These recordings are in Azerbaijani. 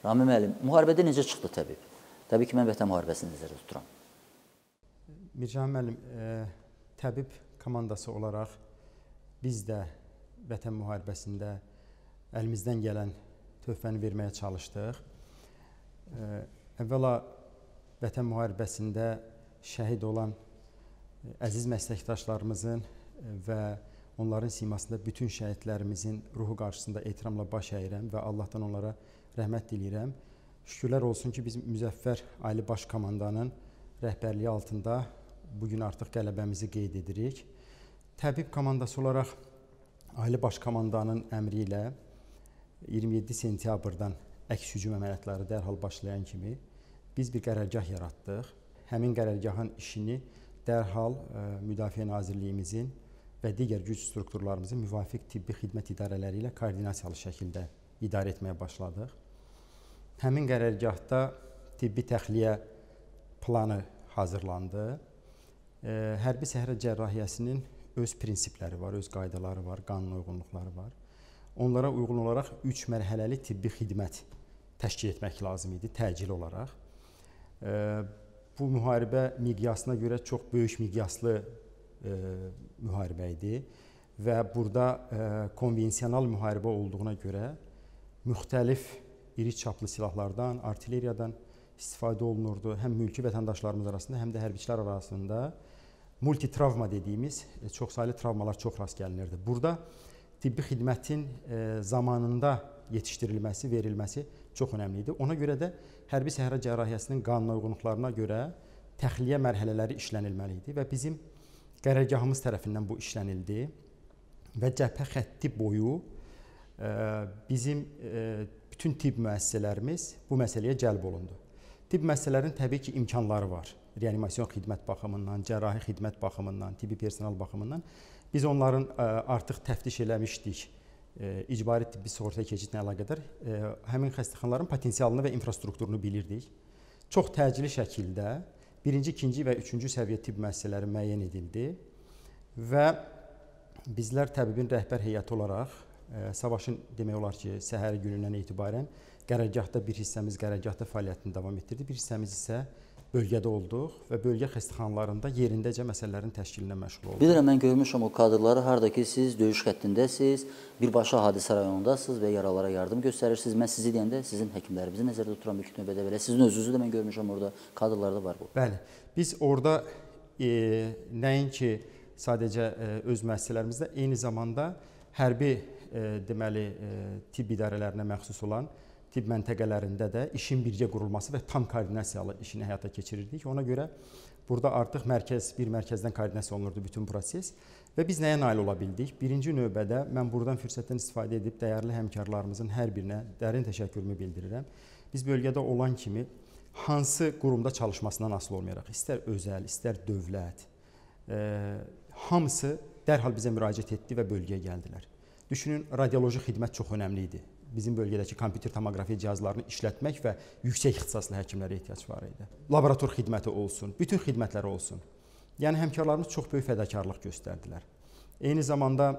Rami müəllim, müharibədə necə çıxdı təbib? Təbii ki, mən Vətən müharibəsini nəzərdə tuturam. Mircan müəllim, e, təbib komandası olaraq biz də Vətən müharibəsində əlimizdən gələn töhfəni verməyə çalışdıq. E, əvvəla Vətən müharibəsində şəhid olan e, əziz məsləkdaşlarımızın və onların simasında bütün şəhidlərimizin ruhu qarşısında ehtiramla baş əyirəm və Allahdan onlara rəhmət diləyirəm. Şükürlər olsun ki, biz Müzəffər Ali Baş Komandanın rəhbərliyi altında bu gün artıq qələbəmizi qeyd edirik. Təbib komandası olaraq Ali Baş Komandanın əmri ilə 27 sentyabrdan əks hücum əməliyyatları dərhal başlayan kimi biz bir qərargah yaratdıq. Həmin qərargahın işini dərhal ə, Müdafiə Nazirliyimizin və digər güc strukturlarımızın müvafiq tibbi xidmət idarələri ilə koordinasiyalı şəkildə idarə etməyə başladıq. Həmin qərargahda tibbi təxliyə planı hazırlandı. Hərbi səhrə cərrahiyyəsinin öz prinsipləri var, öz qaydaları var, qanun uyğunluqları var. Onlara uyğun olaraq 3 mərhələli tibbi xidmət təşkil etmək lazım idi təcili olaraq. Bu müharibə miqyasına görə çox böyük miqyaslı müharibə idi və burada konvensional müharibə olduğuna görə müxtəlif iri çaplı silahlardan, artilleriyadan istifadə olunurdu. Həm mülki vətəndaşlarımız arasında, həm də hərbiçilər arasında multitravma dediyimiz e, çoxsaylı travmalar çox rast gəlinirdi. Burada tibbi xidmətin e, zamanında yetişdirilməsi, verilməsi çox önəmli idi. Ona görə də hərbi səhra cərrahiyyəsinin qanuna uyğunluqlarına görə təxliyə mərhələləri işlənilməli idi və bizim qərargahımız tərəfindən bu işlənildi və cəbhə xətti boyu bizim bütün tibb müəssisələrimiz bu məsələyə cəlb olundu. Tibb müəssisələrinin təbii ki, imkanları var. Reanimasyon xidmət baxımından, cərrahi xidmət baxımından, tibbi personal baxımından biz onların artıq təftiş eləmişdik. İcbari tibbi sığorta keçidlə əlaqədar həmin xəstəxanaların potensialını və infrastrukturunu bilirdik. Çox təcili şəkildə birinci, ikinci və üçüncü səviyyə tibb müəssisələri müəyyən edildi və bizlər təbibin rəhbər heyəti olaraq savaşın demək olar ki, səhəri günündən etibarən qərargahda bir hissəmiz qərargahda fəaliyyətini davam etdirdi, bir hissəmiz isə bölgədə olduq və bölgə xəstəxanalarında yerindəcə məsələlərin təşkilinə məşğul olduq. Bilirəm, mən görmüşəm o kadrları, harda ki siz döyüş xəttindəsiz, birbaşa hadisə rayonundasınız və yaralara yardım göstərirsiniz. Mən sizi deyəndə sizin həkimlərimizi nəzərdə tuturam ilk növbədə belə. Sizin özünüzü də mən görmüşəm orada, kadrlarda var bu. Bəli. Biz orada e, nəinki sadəcə e, öz müəssisələrimizdə, eyni zamanda hərbi deməli tibb idarələrinə məxsus olan tibb məntəqələrində də işin birgə qurulması və tam koordinasiyalı işini həyata keçirirdik. Ona görə burada artıq mərkəz bir mərkəzdən koordinasiya olunurdu bütün proses və biz nəyə nail ola bildik? Birinci növbədə mən buradan fürsətdən istifadə edib dəyərli həmkarlarımızın hər birinə dərin təşəkkürümü bildirirəm. Biz bölgədə olan kimi hansı qurumda çalışmasından asılı olmayaraq, istər özəl, istər dövlət, e, hamısı dərhal bizə müraciət etdi və bölgəyə gəldilər. Düşünün, radioloji xidmət çox önəmli idi. Bizim bölgədəki kompüter tomoqrafiya cihazlarını işlətmək və yüksək ixtisaslı həkimlərə ehtiyac var idi. Laborator xidməti olsun, bütün xidmətlər olsun. Yəni həmkarlarımız çox böyük fədakarlıq göstərdilər. Eyni zamanda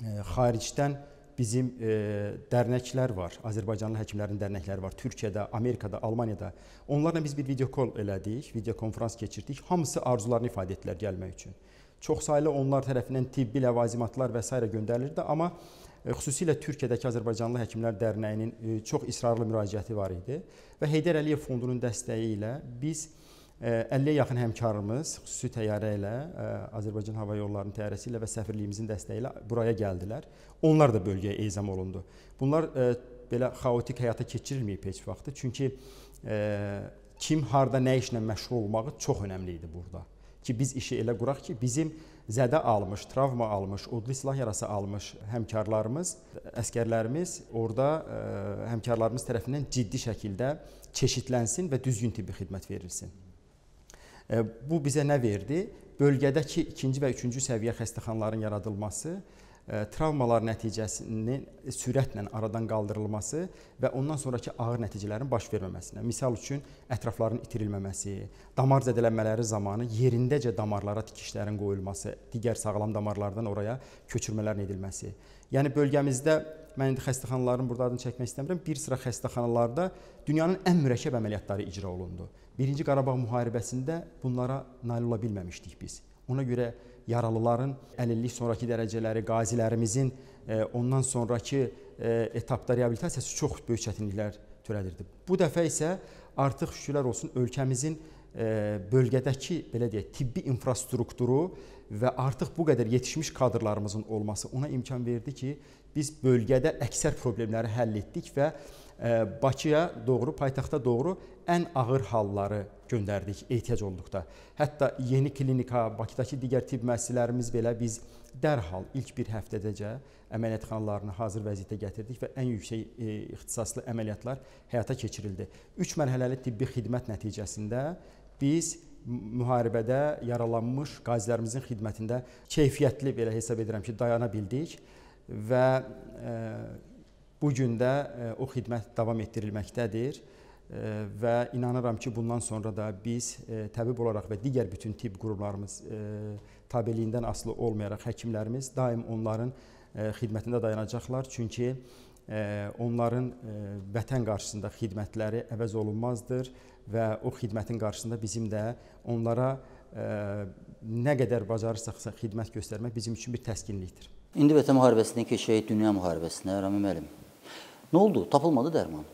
e, xaricdən bizim e, dərnəklər var. Azərbaycanlı həkimlərin dərnəkləri var. Türkiyədə, Amerikada, Almaniyada. Onlarla biz bir video call elədik, video konfrans keçirdik. Hamısı arzularını ifadə etdilər gəlmək üçün çoxsaylı onlar tərəfindən tibbi ləvazimatlar və s. göndərilirdi, amma e, xüsusilə Türkiyədəki Azərbaycanlı Həkimlər Dərnəyinin e, çox israrlı müraciəti var idi və Heydər Əliyev fondunun dəstəyi ilə biz 50-yə e, yaxın həmkarımız xüsusi təyyarə ilə Azərbaycan Hava Yollarının təyyarəsi ilə və səfirliyimizin dəstəyi ilə buraya gəldilər. Onlar da bölgəyə ezam olundu. Bunlar belə xaotik həyata keçirilməyib heç vaxtı. Çünki kim harda nə işlə məşğul olmağı çox önəmli idi burada ki biz işi elə quraq ki, bizim zədə almış, travma almış, odlu silah yarası almış həmkarlarımız, əskərlərimiz orada e, həmkarlarımız tərəfindən ciddi şəkildə çeşidlənsin və düzgün tibbi xidmət verilsin. E, bu bizə nə verdi? Bölgədəki ikinci və üçüncü səviyyə xəstəxanaların yaradılması travmalar nəticəsinin sürətlə aradan qaldırılması və ondan sonrakı ağır nəticələrin baş verməməsinə. Misal üçün ətrafların itirilməməsi, damar zədələnmələri zamanı yerindəcə damarlara tikişlərin qoyulması, digər sağlam damarlardan oraya köçürmələrin edilməsi. Yəni bölgəmizdə mən indi xəstəxanaların burada adını çəkmək istəmirəm. Bir sıra xəstəxanalarda dünyanın ən mürəkkəb əməliyyatları icra olundu. Birinci Qarabağ müharibəsində bunlara nail ola bilməmişdik biz. Ona görə yaralıların əlillik sonrakı dərəcələri, qazilərimizin e, ondan sonrakı e, etapda reabilitasiyası çox böyük çətinliklər törədirdi. Bu dəfə isə artıq şükürlər olsun ölkəmizin e, bölgədəki belə deyək, tibbi infrastrukturu və artıq bu qədər yetişmiş kadrlarımızın olması ona imkan verdi ki, biz bölgədə əksər problemləri həll etdik və Bakıya doğru, paytaxta doğru ən ağır halları göndərdik ehtiyac olduqda. Hətta yeni klinika, Bakıdakı digər tibb müəssisələrimiz belə biz dərhal ilk bir həftədəcə əməliyyatxanalarını hazır vəziyyətə gətirdik və ən yüksək e, ixtisaslı əməliyyatlar həyata keçirildi. 3 mərhələli tibbi xidmət nəticəsində biz müharibədə yaralanmış qazilərimizin xidmətində keyfiyyətli belə hesab edirəm ki, dayana bildik və e, Bu gün də e, o xidmət davam etdirilməkdədir e, və inanıram ki, bundan sonra da biz e, təbib olaraq və digər bütün tibb qurumlarımız tabeliyindən asılı olmayaraq həkimlərimiz daim onların xidmətində dayanacaqlar. Çünki onların vətən qarşısında xidmətləri əvəz olunmazdır və o xidmətin qarşısında bizim də onlara nə qədər bacarırsaqsa xidmət göstərmək bizim üçün bir təskinlikdir. İndi Vətən müharibəsindən keçək dünya müharibəsinə, Rami müəllim. Nə oldu? Tapılmadı dərman.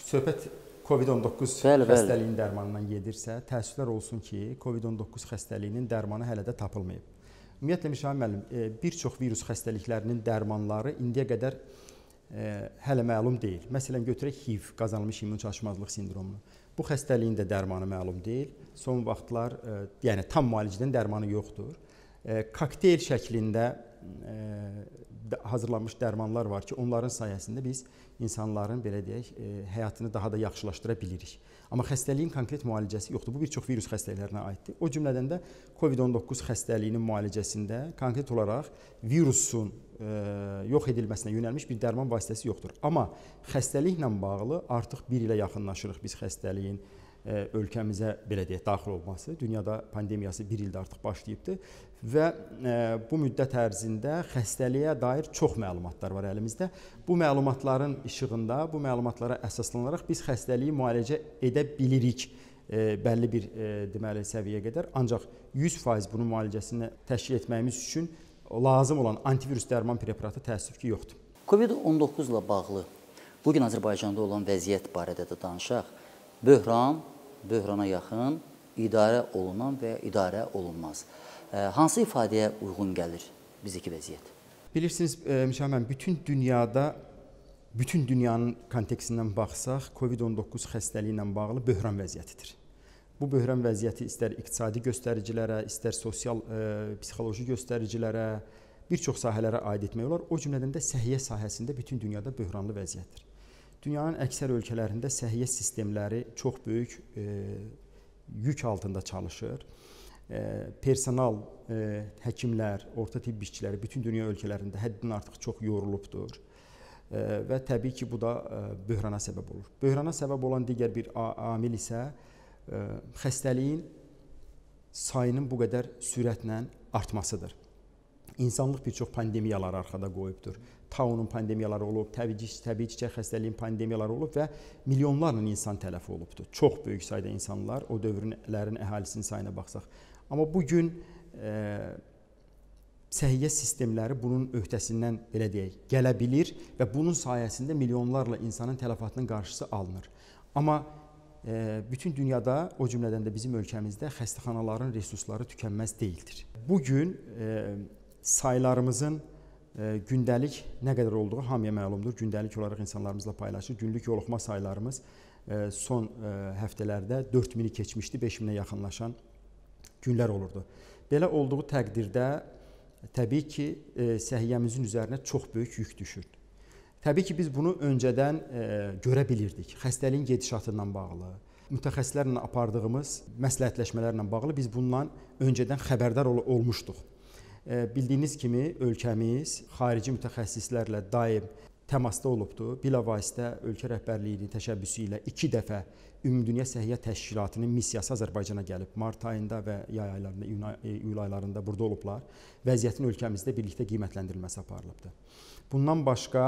Söhbət COVID-19 xəstəliyinin dərmanından gedirsə, təəssüflər olsun ki, COVID-19 xəstəliyinin dərmanı hələ də tapılmayıb. Ümumiyyətlə Mişan müəllim, e, bir çox virus xəstəliklərinin dərmanları indiyə qədər e, hələ məlum deyil. Məsələn, götürək HIV, qazanılmış immun çatışmazlıq sindromunu. Bu xəstəliyin də dərmanı məlum deyil. Son vaxtlar, e, yəni tam müalicədən dərmanı yoxdur. Kokteyl şəklində hazırlanmış dərmanlar var ki, onların sayəsində biz insanların belə deyək, e, həyatını daha da yaxşılaşdıra bilirik. Amma xəstəliyin konkret müalicəsi yoxdur. Bu bir çox virus xəstəliklərinə aiddir. O cümlədən də COVID-19 xəstəliyinin müalicəsində konkret olaraq virusun e, yox edilməsinə yönəlmiş bir dərman vasitəsi yoxdur. Amma xəstəliklə bağlı artıq 1 ilə yaxınlaşırıq biz xəstəliyin ölkəmizə belə deyək daxil olması. Dünyada pandemiyası 1 ildə artıq başlayıbdı və bu müddət ərzində xəstəliyə dair çox məlumatlar var əlimizdə. Bu məlumatların işığında, bu məlumatlara əsaslanaraq biz xəstəliyi müalicə edə bilirik bəlli bir deməli səviyyəyə qədər. Ancaq 100% bunun müalicəsini təşkil etməyimiz üçün lazım olan antivirus dərman preparatı təəssüf ki, yoxdur. COVID-19 ilə bağlı bu gün Azərbaycanda olan vəziyyət barədə də danışaq. Böhran, böhrana yaxın, idarə olunan və idarə olunmaz. Hansı ifadəyə uyğun gəlir bizdəki vəziyyət? Bilirsiniz, Mişamən, bütün dünyada bütün dünyanın kontekstindən baxsaq, COVID-19 xəstəliyi ilə bağlı böhran vəziyyətidir. Bu böhran vəziyyəti istər iqtisadi göstəricilərə, istər sosial, e, psixoloji göstəricilərə, bir çox sahələrə aid etmək olar. O cümlədən də səhiyyə sahəsində bütün dünyada böhranlı vəziyyətdir. Dünyanın əksər ölkələrində səhiyyə sistemləri çox böyük e, yük altında çalışır. Personal, e, həkimlər, orta tibb işçiləri bütün dünya ölkələrində həddindən artıq çox yorulubdur. Və təbii ki, bu da e, böhrana səbəb olur. Böhrana səbəb olan digər bir amil isə e, xəstəliyin sayının bu qədər sürətlə artmasıdır. İnsanlıq bir çox pandemiyaları arxada qoyubdur. Taunun pandemiyaları olub, təbii, təbii çiçək xəstəliyin pandemiyaları olub və milyonlarla insan tələf olubdur. Çox böyük sayda insanlar o dövrlərin əhalisinin sayına baxsaq. Amma bu gün e, səhiyyə sistemləri bunun öhdəsindən belə deyək, gələ bilir və bunun sayəsində milyonlarla insanın tələfatının qarşısı alınır. Amma e, bütün dünyada, o cümlədən də bizim ölkəmizdə xəstəxanaların resursları tükənməz deyildir. Bu gün e, saylarımızın e, gündəlik nə qədər olduğu hamıya məlumdur. Gündəlik olaraq insanlarımızla paylaşır. Günlük yoluxma saylarımız e, son e, həftələrdə 4000-i keçmişdi, 5000-ə yaxınlaşan günlər olurdu. Belə olduğu təqdirdə təbii ki, səhiyyəmizin üzərinə çox böyük yük düşürdü. Təbii ki, biz bunu öncədən görə bilirdik. Xəstəliyin gedişatından bağlı, mütəxəssislərlə apardığımız məsləhətləşmələrlə bağlı biz bundan öncədən xəbərdar ol olmuşduq. Bildiyiniz kimi ölkəmiz xarici mütəxəssislərlə daim təmasda olubdu. Bilavasitə ölkə rəhbərliyinin təşəbbüsü ilə 2 dəfə Ümumdünya Səhiyyə Təşkilatının missiyası Azərbaycana gəlib. Mart ayında və yay aylarında, iyun, iyul aylarında burada olublar. Vəziyyətin ölkəmizdə birlikdə qiymətləndirilməsi aparılıbdı. Bundan başqa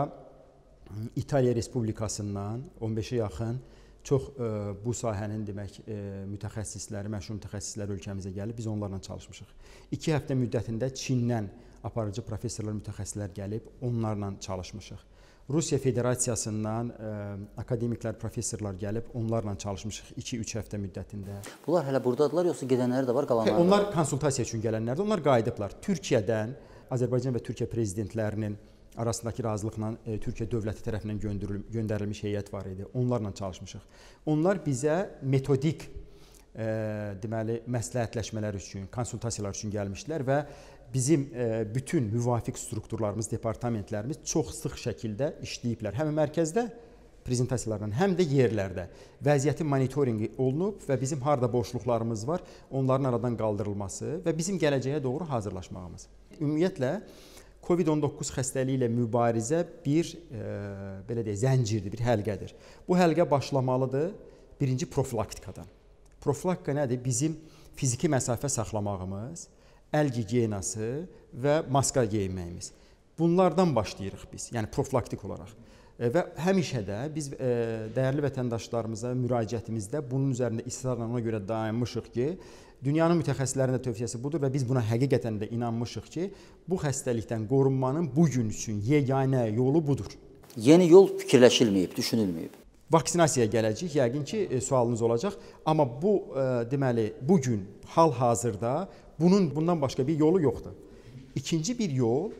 İtaliya Respublikasından 15-ə yaxın çox ə, bu sahənin demək ə, mütəxəssisləri, məşhur mütəxəssislər ölkəmizə gəlib, biz onlarla çalışmışıq. 2 həftə müddətində Çindən aparıcı professorlar, mütəxəssislər gəlib, onlarla çalışmışıq. Rusiya Federasiyasından ə, akademiklər, professorlar gəlib, onlarla çalışmışıq 2-3 həftə müddətində. Bunlar hələ burdadılar yoxsa gedənləri də var, qalanları? Hə, onlar konsultasiya üçün gələnlərdir. Onlar qayıdıblar. Türkiyədən Azərbaycan və Türkiyə prezidentlərinin arasındakı razılıqla e, Türkiyə dövləti tərəfindən göndərilmiş heyət var idi. Onlarla çalışmışıq. Onlar bizə metodik e, deməli məsləhətləşmələr üçün, konsultasiyalar üçün gəlmişdilər və bizim e, bütün müvafiq strukturlarımız, departamentlərimiz çox sıx şəkildə işləyiblər. Həm mərkəzdə prezentasiyalarla, həm də yerlərdə vəziyyətin monitorinqi olunub və bizim harda boşluqlarımız var, onların aradan qaldırılması və bizim gələcəyə doğru hazırlaşmağımız. Ümumiyyətlə COVID-19 xəstəliyi ilə mübarizə bir e, belə deyək, zəncirdir, bir həlqədir. Bu həlqə başlamalıdır birinci profilaktikadan. Profilaktika nədir? Bizim fiziki məsafə saxlamağımız, əl gigiyenası və maska geyinməyimiz. Bunlardan başlayırıq biz, yəni profilaktik olaraq. E, və həmişə də biz e, dəyərli vətəndaşlarımıza müraciətimizdə bunun üzərində israrla ona görə dayanmışıq ki, Dünyanın mütəxəssislərinin də tövsiyəsi budur və biz buna həqiqətən də inanmışıq ki, bu xəstəlikdən qorunmanın bu gün üçün yeganə yolu budur. Yeni yol fikirləşilməyib, düşünülməyib. Vaksinasiyaya gələcək, yəqin ki, e, sualınız olacaq, amma bu e, deməli bu gün hal-hazırda bunun bundan başqa bir yolu yoxdur. İkinci bir yol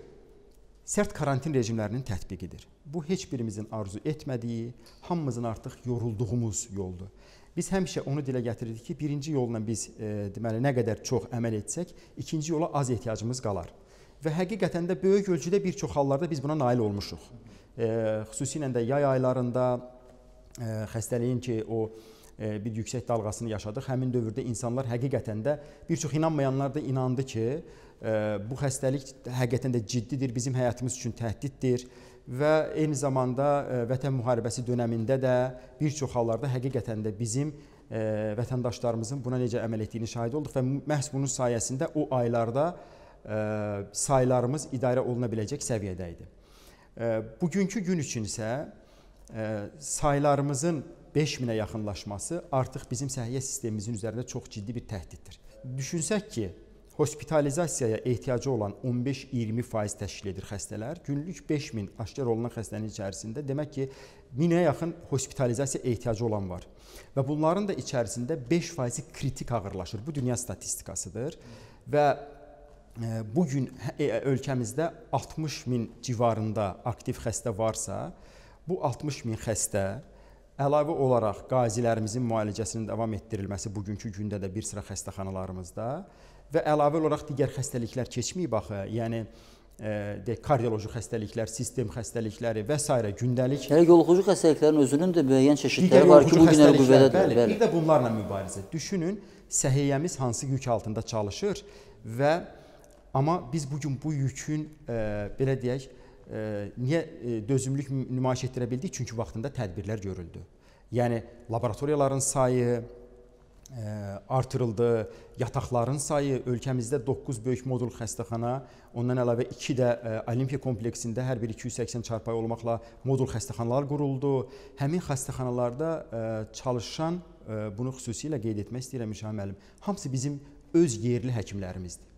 sərt karantin rejimlərinin tətbiqidir. Bu heç birimizin arzu etmədiyi, hamımızın artıq yorulduğumuz yoldur. Biz həmişə onu dilə gətirirdik ki, birinci yolla biz e, deməli nə qədər çox əməl etsək, ikinci yola az ehtiyacımız qalar. Və həqiqətən də böyük ölçüdə bir çox hallarda biz buna nail olmuşuq. E, xüsusilə də yay aylarında xəstəliyin ki, o bir yüksək dalğasını yaşadıq. Həmin dövrdə insanlar həqiqətən də bir çox inanmayanlar da inandı ki, bu xəstəlik həqiqətən də ciddidir, bizim həyatımız üçün təhdiddir və eyni zamanda Vətən müharibəsi dövründə də bir çox hallarda həqiqətən də bizim vətəndaşlarımızın buna necə əməl etdiyini şahid olduq və məhz bunun sayəsində o aylarda saylarımız idarə oluna biləcək səviyyədə idi. Bugünkü gün üçün isə saylarımızın 5000-ə yaxınlaşması artıq bizim səhiyyə sistemimizin üzərində çox ciddi bir təhdiddir. Düşünsək ki, hospitalizasiyaya ehtiyacı olan 15-20% təşkil edir xəstələr. Günlük 5000 aşkar olunan xəstənin içərisində demək ki, 1000-ə yaxın hospitalizasiya ehtiyacı olan var. Və bunların da içərisində 5%-i kritik ağırlaşır. Bu dünya statistikasıdır və e, bu gün e, ölkəmizdə 60 min civarında aktiv xəstə varsa, bu 60 min xəstə əlavə olaraq qazilərimizin müalicəsinin davam etdirilməsi bugünkü gündə də bir sıra xəstəxanalarımızda və əlavə olaraq digər xəstəliklər keçməyib axı. Yəni e, də kardioloji xəstəliklər, sistem xəstəlikləri və s. gündəlik. Yəni yoluxucu xəstəliklərin özünün də müəyyən çeşidləri var ki, bu gün elə qüvvədədir. Bəli, bəli. Bir də bunlarla mübarizə. Düşünün, səhiyyəmiz hansı yük altında çalışır və amma biz bu gün bu yükün e, belə deyək, niyə e, dözümlülük nümayiş etdirə bildik? Çünki vaxtında tədbirlər görüldü. Yəni laboratoriyaların sayı, artırıldı. Yataqların sayı ölkəmizdə 9 böyük modul xəstəxana, ondan əlavə 2 də Olimpiya kompleksində hər biri 280 çarpayı olmaqla modul xəstəxanalar quruldu. Həmin xəstəxanalarda çalışan bunu xüsusilə qeyd etmək istəyirəm Müşah müəllim. Hamısı bizim öz yerli həkimlərimizdir.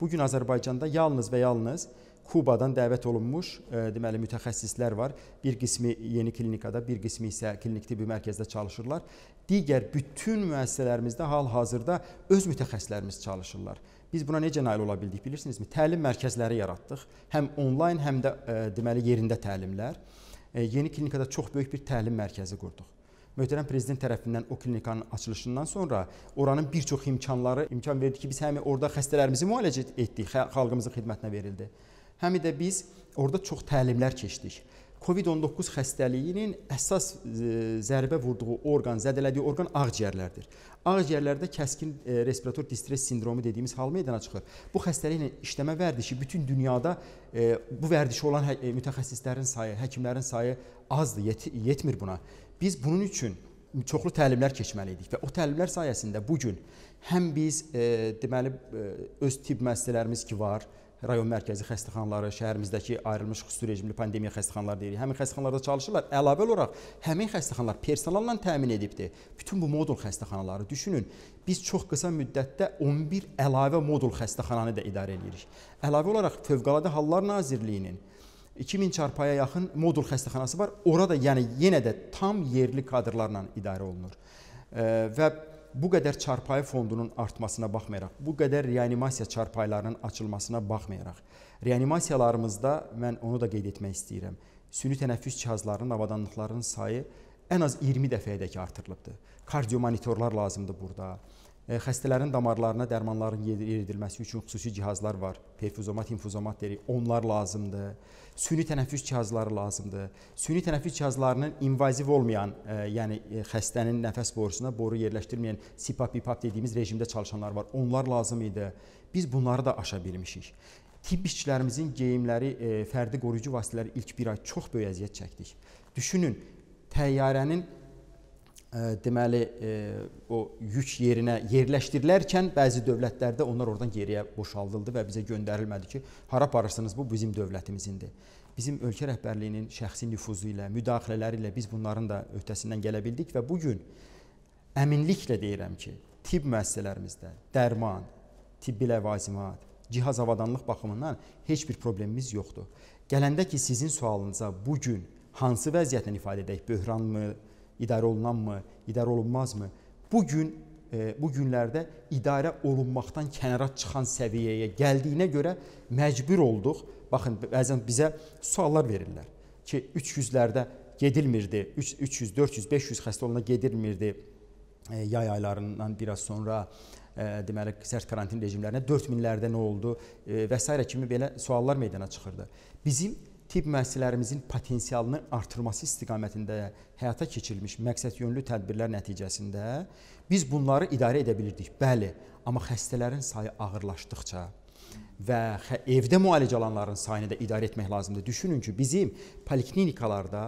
Bu gün Azərbaycanda yalnız və yalnız Kubadan dəvət olunmuş e, deməli mütəxəssislər var. Bir qismi yeni klinikada, bir qismi isə klinik tibbi mərkəzdə çalışırlar. Digər bütün müəssisələrimizdə hal-hazırda öz mütəxəssislərimiz çalışırlar. Biz buna necə nail ola bildik bilirsinizmi? Təlim mərkəzləri yaratdıq. Həm onlayn, həm də e, deməli yerində təlimlər. E, yeni klinikada çox böyük bir təlim mərkəzi qurduq. Möhtərəm prezident tərəfindən o klinikanın açılışından sonra oranın bir çox imkanları imkan verdi ki, biz həm orada xəstələrimizi müalicə etdik, xalqımızın xidmətinə verildi. Həm də biz orada çox təlimlər keçdik. COVID-19 xəstəliyinin əsas e, zərbə vurduğu orqan, zədələdiyi orqan ağciyərlərdir. Ağciyərlərdə kəskin e, respirator distres sindromu dediyimiz hal meydana çıxır. Bu xəstəliklə işləmə vərdişi bütün dünyada e, bu vərdişi olan mütəxəssislərin sayı, həkimlərin sayı azdır, yet yetmir buna. Biz bunun üçün çoxlu təlimlər keçməliydik və o təlimlər sayəsində bu gün həm biz deməli öz tibb müəssisələrimiz ki var, rayon mərkəzi xəstəxanaları, şəhərimizdəki ayrılmış xüsusi rejimli pandemiya xəstəxanaları deyirik. Həmin xəstəxanalarda çalışırlar. Əlavə olaraq həmin xəstəxanalar personalla təmin edibdir. Bütün bu modul xəstəxanaları düşünün. Biz çox qısa müddətdə 11 əlavə modul xəstəxananı da idarə edirik. Əlavə olaraq Fövqəladə Hallar Nazirliyinin 2000 çarpaya yaxın modul xəstəxanası var. Orada yəni yenə də tam yerli kadrlarla idarə olunur. Və bu qədər çarpayı fondunun artmasına baxmayaraq, bu qədər reanimasiya çarpayılarının açılmasına baxmayaraq, reanimasiyalarımızda mən onu da qeyd etmək istəyirəm. Süni tənəffüs cihazlarının, avadanlıqlarının sayı ən az 20 dəfəyədək artırılıbdır. Kardiomonitorlar lazımdır burada. Xəstələrin damarlarına dərmanların yeridilməsi üçün xüsusi cihazlar var. Perfuzomat, infuzomat deyirik. Onlar lazımdır. Süni tənəffüs cihazları lazımdır. Süni tənəffüs cihazlarının invaziv olmayan, e, yəni e, xəstənin nəfəs borusuna boru yerləşdirməyən CPAP, BiPAP dediyimiz rejimdə çalışanlar var. Onlar lazım idi. Biz bunları da aşa bilmişik. Tibb işçilərimizin geyimləri, e, fərdi qoruyucu vasitələri ilk bir ay çox böyük əziyyət çəkdik. Düşünün, təyyarənin deməli o yük yerinə yerləşdirilərkən bəzi dövlətlərdə onlar oradan geriyə boşaldıldı və bizə göndərilmədi ki, hara aparırsınız bu bizim dövlətimizindir. Bizim ölkə rəhbərliyinin şəxsi nüfuzu ilə, müdaxilələri ilə biz bunların da öhdəsindən gələ bildik və bu gün əminliklə deyirəm ki, tibb müəssisələrimizdə dərman, tibbi ləvazimat, cihaz avadanlıq baxımından heç bir problemimiz yoxdur. Gələndə ki, sizin sualınıza bu gün hansı vəziyyətlə ifadə edək? Böhranmı, idarə olunanmı, idarə olunmazmı? Bu gün e, bu günlərdə idarə olunmaqdan kənara çıxan səviyyəyə gəldiyinə görə məcbur olduq. Baxın, bəzən bizə suallar verirlər ki, 300-lərdə gedilmirdi. 300, 400, 500 xəstə olana gedilmirdi e, yay aylarından biraz sonra e, deməli sərt karantin rejimlərinə 4000-lərdə nə oldu və s. kimi belə suallar meydana çıxırdı. Bizim tibb müəssisələrimizin potensialının artırması istiqamətində həyata keçirilmiş məqsədyönlü tədbirlər nəticəsində biz bunları idarə edə bilirdik. Bəli, amma xəstələrin sayı ağırlaşdıqca və evdə müalicə alanların sayını da idarə etmək lazımdır. Düşünün ki, bizim poliklinikalarda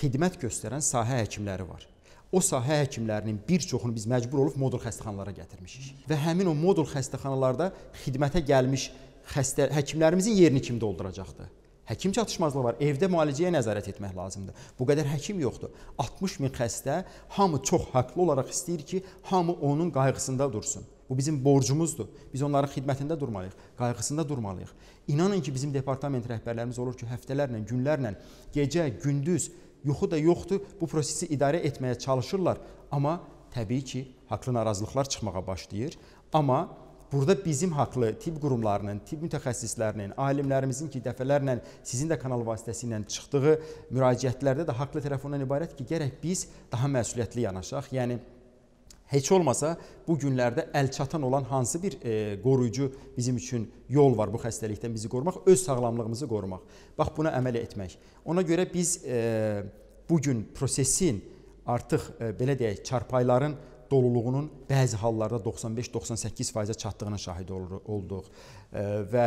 xidmət göstərən sahə həkimləri var. O sahə həkimlərinin bir çoxunu biz məcbur olub modul xəstəxanalara gətirmişik. Və həmin o modul xəstəxanalarda xidmətə gəlmiş xəstə həkimlərimizin yerini kim dolduracaqdı? Həkim çatışmazlığı var. Evdə müalicəyə nəzarət etmək lazımdır. Bu qədər həkim yoxdur. 60 min xəstə hamı çox haqlı olaraq istəyir ki, hamı onun qayğısında dursun. Bu bizim borcumuzdur. Biz onların xidmətində durmalıyıq, qayğısında durmalıyıq. İnanın ki, bizim departament rəhbərlərimiz olur ki, həftələrlə, günlərlə, gecə, gündüz yuxu da yoxdur, bu prosesi idarə etməyə çalışırlar, amma təbii ki, haqlı narazılıqlar çıxmağa başlayır. Amma Burada bizim haqlı tibb qurumlarının, tibb mütəxəssislərinin, alimlərimizin ki, dəfələrlə sizin də kanal vasitəsilə çıxdığı müraciətlərdə də haqlı tərəf ondan ibarət ki, gərək biz daha məsuliyyətli yanaşaq. Yəni heç olmasa bu günlərdə əl çatan olan hansı bir e, qoruyucu bizim üçün yol var bu xəstəlikdən bizi qorumaq, öz sağlamlığımızı qorumaq. Bax buna əməl etmək. Ona görə biz e, bu gün prosesin artıq e, belə deyək, çarpayların doluluğunun bəzi hallarda 95-98%-ə çatdığına şahid olduq və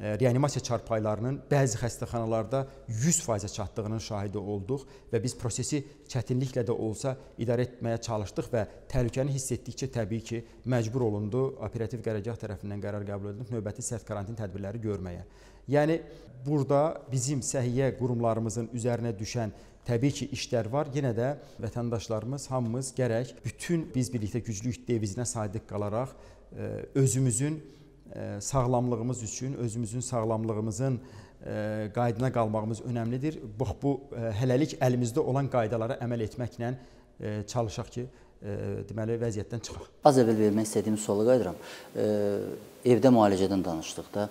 reanimasiya çarpaylarının bəzi xəstəxanalarda 100%-ə çatdığının şahidi olduq və biz prosesi çətinliklə də olsa idarə etməyə çalışdıq və təhlükəni hiss etdikcə təbii ki, məcbur olundu operativ qərargah tərəfindən qərar qəbul edilib növbəti sərt karantin tədbirləri görməyə. Yəni burada bizim səhiyyə qurumlarımızın üzərinə düşən Təbii ki, işlər var. Yenə də vətəndaşlarımız hamımız gərək bütün biz birlikdə güclük devizinə sadiq qalaraq e, özümüzün e, sağlamlığımız üçün, özümüzün sağlamlığımızın e, qaydına qalmağımız önəmlidir. Bax bu hələlik əlimizdə olan qaydalara əməl etməklə çalışaq ki, deməli vəziyyətdən çıxaq. Az əvvəl vermək istədiyim suala qayıdıram. Evdə müalicədən danışdıqda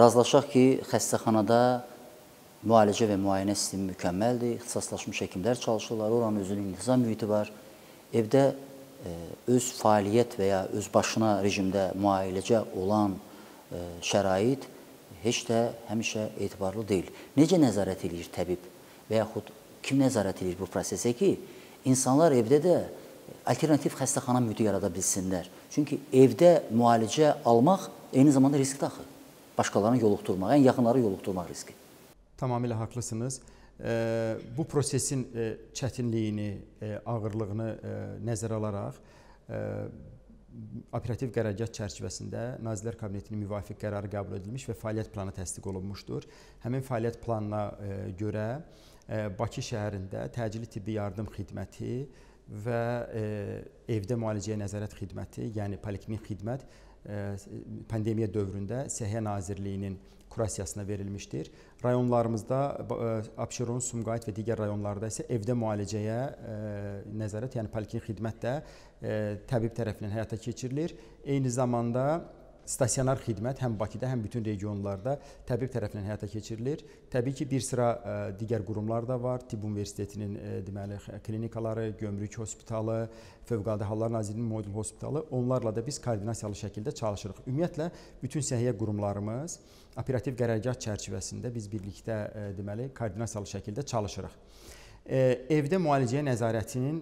razılaşaq ki, xəstəxanada müalicə və müayinə sistemi mükəmməldir. İxtisaslaşmış həkimlər çalışırlar, oranın özünün intizam mühiti var. Evdə e, öz fəaliyyət və ya öz başına rejimdə müalicə olan e, şərait heç də həmişə etibarlı deyil. Necə nəzarət edir təbib və yaxud kim nəzarət edir bu prosesə ki, insanlar evdə də alternativ xəstəxana mühiti yarada bilsinlər. Çünki evdə müalicə almaq eyni zamanda riskdir axı. Başqalarını yoluxdurmaq, ən yaxınları yoluxdurmaq riski. Tamamilə haqlısınız. Bu prosesin çətinliyini, ağırlığını nəzərə alaraq operativ qərargah çərçivəsində Nazirlər Kabinetinin müvafiq qərarı qəbul edilmiş və fəaliyyət planı təsdiq olunmuşdur. Həmin fəaliyyət planına görə Bakı şəhərində təcili tibbi yardım xidməti və evdə müalicəyə nəzarət xidməti, yəni poliklinik xidmət pandemiya dövründə Səhiyyə Nazirliyinin kurasiyasına verilmişdir. Rayonlarımızda Abşeron, Sumqayıt və digər rayonlarda isə evdə müalicəyə nəzarət, yəni poliklinik xidmət də təbib tərəfindən həyata keçirilir. Eyni zamanda stasionar xidmət həm Bakıda, həm bütün regionlarda təbib tərəfindən həyata keçirilir. Təbii ki, bir sıra ə, digər qurumlar da var. Tibb Universitetinin ə, deməli klinikaları, Gömrük Hospitalı, Fövqəladə Hallar Nazirliyinin modul hospitalı, onlarla da biz koordinasiyalı şəkildə çalışırıq. Ümumiyyətlə bütün səhiyyə qurumlarımız operativ qərargah çərçivəsində biz birlikdə ə, deməli koordinasiyalı şəkildə çalışırıq. Evdə müalicəyə nəzarətinin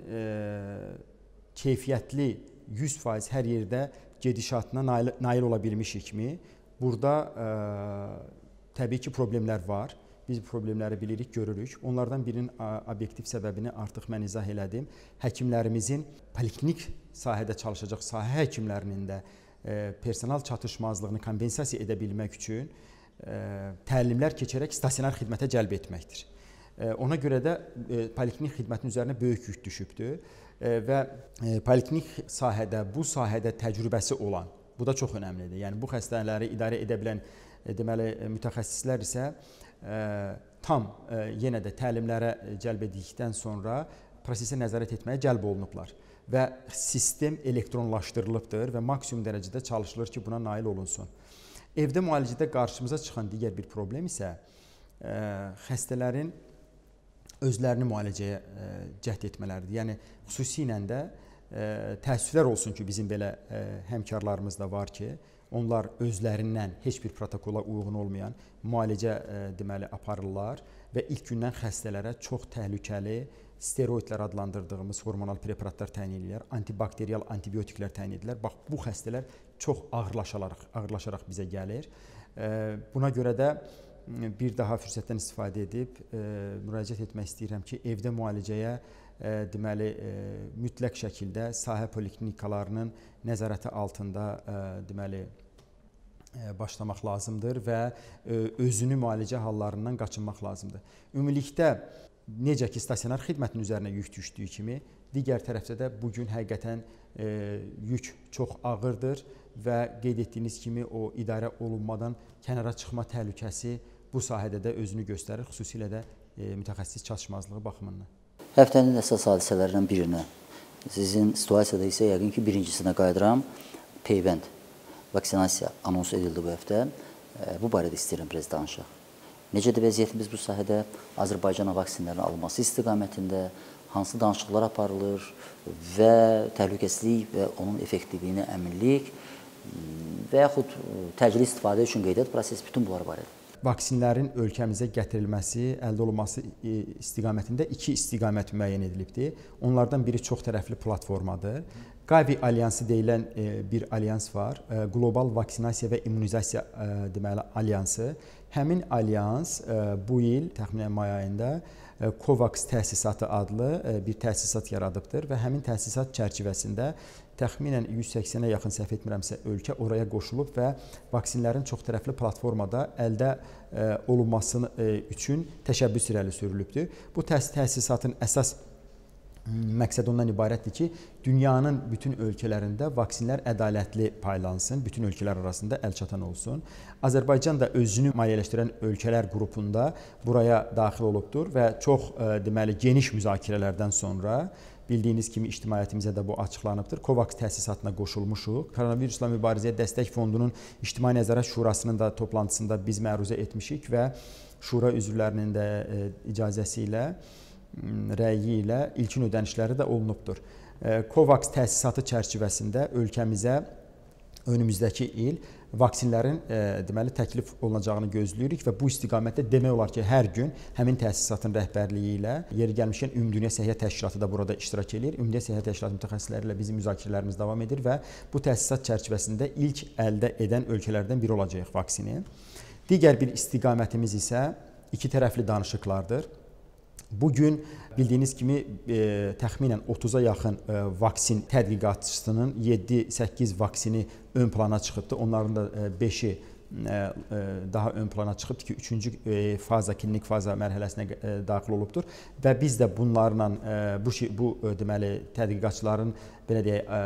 keyfiyyətli 100% hər yerdə gedişatına nail, nail ola bilmişikmi? Burada ə, e, təbii ki, problemlər var. Biz problemləri bilirik, görürük. Onlardan birinin obyektiv səbəbini artıq mən izah elədim. Həkimlərimizin poliklinik sahədə çalışacaq sahə həkimlərinin də e, personal çatışmazlığını kompensasiya edə bilmək üçün e, təlimlər keçərək stasionar xidmətə cəlb etməkdir. Ona görə də poliklinik xidmətin üzərinə böyük yük düşübdür və poliklinik sahədə, bu sahədə təcrübəsi olan, bu da çox önəmlidir. Yəni bu xəstələri idarə edə bilən deməli mütəxəssislər isə tam yenə də təlimlərə cəlb edildikdən sonra prosesə nəzarət etməyə cəlb olunublar və sistem elektronlaşdırılıbdır və maksimum dərəcədə çalışılır ki, buna nail olunsun. Evdə müalicədə qarşımıza çıxan digər bir problem isə xəstələrin özlərini müalicəyə e, cəhd etmələridir. Yəni xüsusilə də e, təəssüflər olsun ki, bizim belə e, həmkarlarımız da var ki, onlar özlərindən heç bir protokola uyğun olmayan müalicə deməli aparırlar və ilk gündən xəstələrə çox təhlükəli steroidlər adlandırdığımız hormonal preparatlar təyin edirlər, antibakterial antibiotiklər təyin edirlər. Bax bu xəstələr çox ağırlaşaraq, ağırlaşaraq bizə gəlir. Buna görə də bir daha fürsətdən istifadə edib e, müraciət etmək istəyirəm ki, evdə müalicəyə e, deməli e, mütləq şəkildə sahə poliklinikalarının nəzarəti altında deməli başlamaq lazımdır və özünü müalicə hallarından qaçınmaq lazımdır. Ümumilikdə necə ki stasionar xidmətin üzərinə yük düşdüyü kimi, digər tərəfdə də bu gün həqiqətən yük çox ağırdır və qeyd etdiyiniz kimi o idarə olunmadan kənara çıxma təhlükəsi bu sahədə də özünü göstərir, xüsusilə də e, mütəxəssis çatışmazlığı baxımından. Həftənin əsas hadisələrindən birinə sizin situasiyada isə yəqin ki, birincisinə qayıdıram. Peyvənd vaksinasiya anons edildi bu həftə. E, bu barədə istəyirəm biraz danışaq. Necədir vəziyyətimiz bu sahədə? Azərbaycana vaksinlərin alınması istiqamətində hansı danışıqlar aparılır və təhlükəsizlik və onun effektivliyinə əminlik və yaxud təcili istifadə üçün qeydiyyat prosesi bütün bunlar barədə vaksinlərin ölkəmizə gətirilməsi, əldə olunması e, istiqamətində iki istiqamət müəyyən edilibdir. Onlardan biri çoxtərəfli platformadır. Qavi alyansı deyilən e, bir alyans var. E, Qlobal vaksinasiya və immunizasiya deməli alyansı. Həmin alyans bu il təxminən may ayında COVAX təsisatı adlı bir təsisat yaradıbdır və həmin təsisat çərçivəsində təxminən 180-ə yaxın səhv etmirəmsə ölkə oraya qoşulub və vaksinlərin çoxtərəfli platformada əldə e, olunması e, üçün təşəbbüs irəli sürülübdür. Bu təsis təsisatın əsas məqsəd ondan ibarətdir ki, dünyanın bütün ölkələrində vaksinlər ədalətli paylansın, bütün ölkələr arasında əlçatan olsun. Azərbaycan da özünü maliyyələşdirən ölkələr qrupunda buraya daxil olubdur və çox e, deməli geniş müzakirələrdən sonra Bildiyiniz kimi ictimaiyyətimizə də bu açıqlanıbdır. COVAX təsisatına qoşulmuşuq. Koronavirusla mübarizəyə dəstək fondunun İctimai Nəzarət Şurasının da toplantısında biz məruzə etmişik və şura üzvlərinin də e, icazəsi ilə rəyi ilə ilkin ödənişləri də olunubdur. E, COVAX təsisatı çərçivəsində ölkəmizə önümüzdəki il vaksinlərin e, deməli təklif olunacağını gözləyirik və bu istiqamətdə demək olar ki, hər gün həmin təsisatın rəhbərliyi ilə yeri gəlmişkən Ümumdünya Səhiyyə Təşkilatı da burada iştirak eləyir. Ümumdünya Səhiyyə Təşkilatı mütəxəssisləri ilə bizim müzakirələrimiz davam edir və bu təsisat çərçivəsində ilk əldə edən ölkələrdən biri olacağıq vaksini. Digər bir istiqamətimiz isə iki tərəfli danışıqlardır. Bu gün bildiyiniz kimi e, təxminən 30-a yaxın e, vaksin tədqiqatçısının 7-8 vaksini ön plana çıxıbdı. Onların da e, 5-i e, e, daha ön plana çıxıbdı ki, 3-cü e, faza, klinik faza mərhələsinə e, daxil olubdur və biz də bunlarla e, bu bu e, deməli tədqiqatçıların belə deyək e,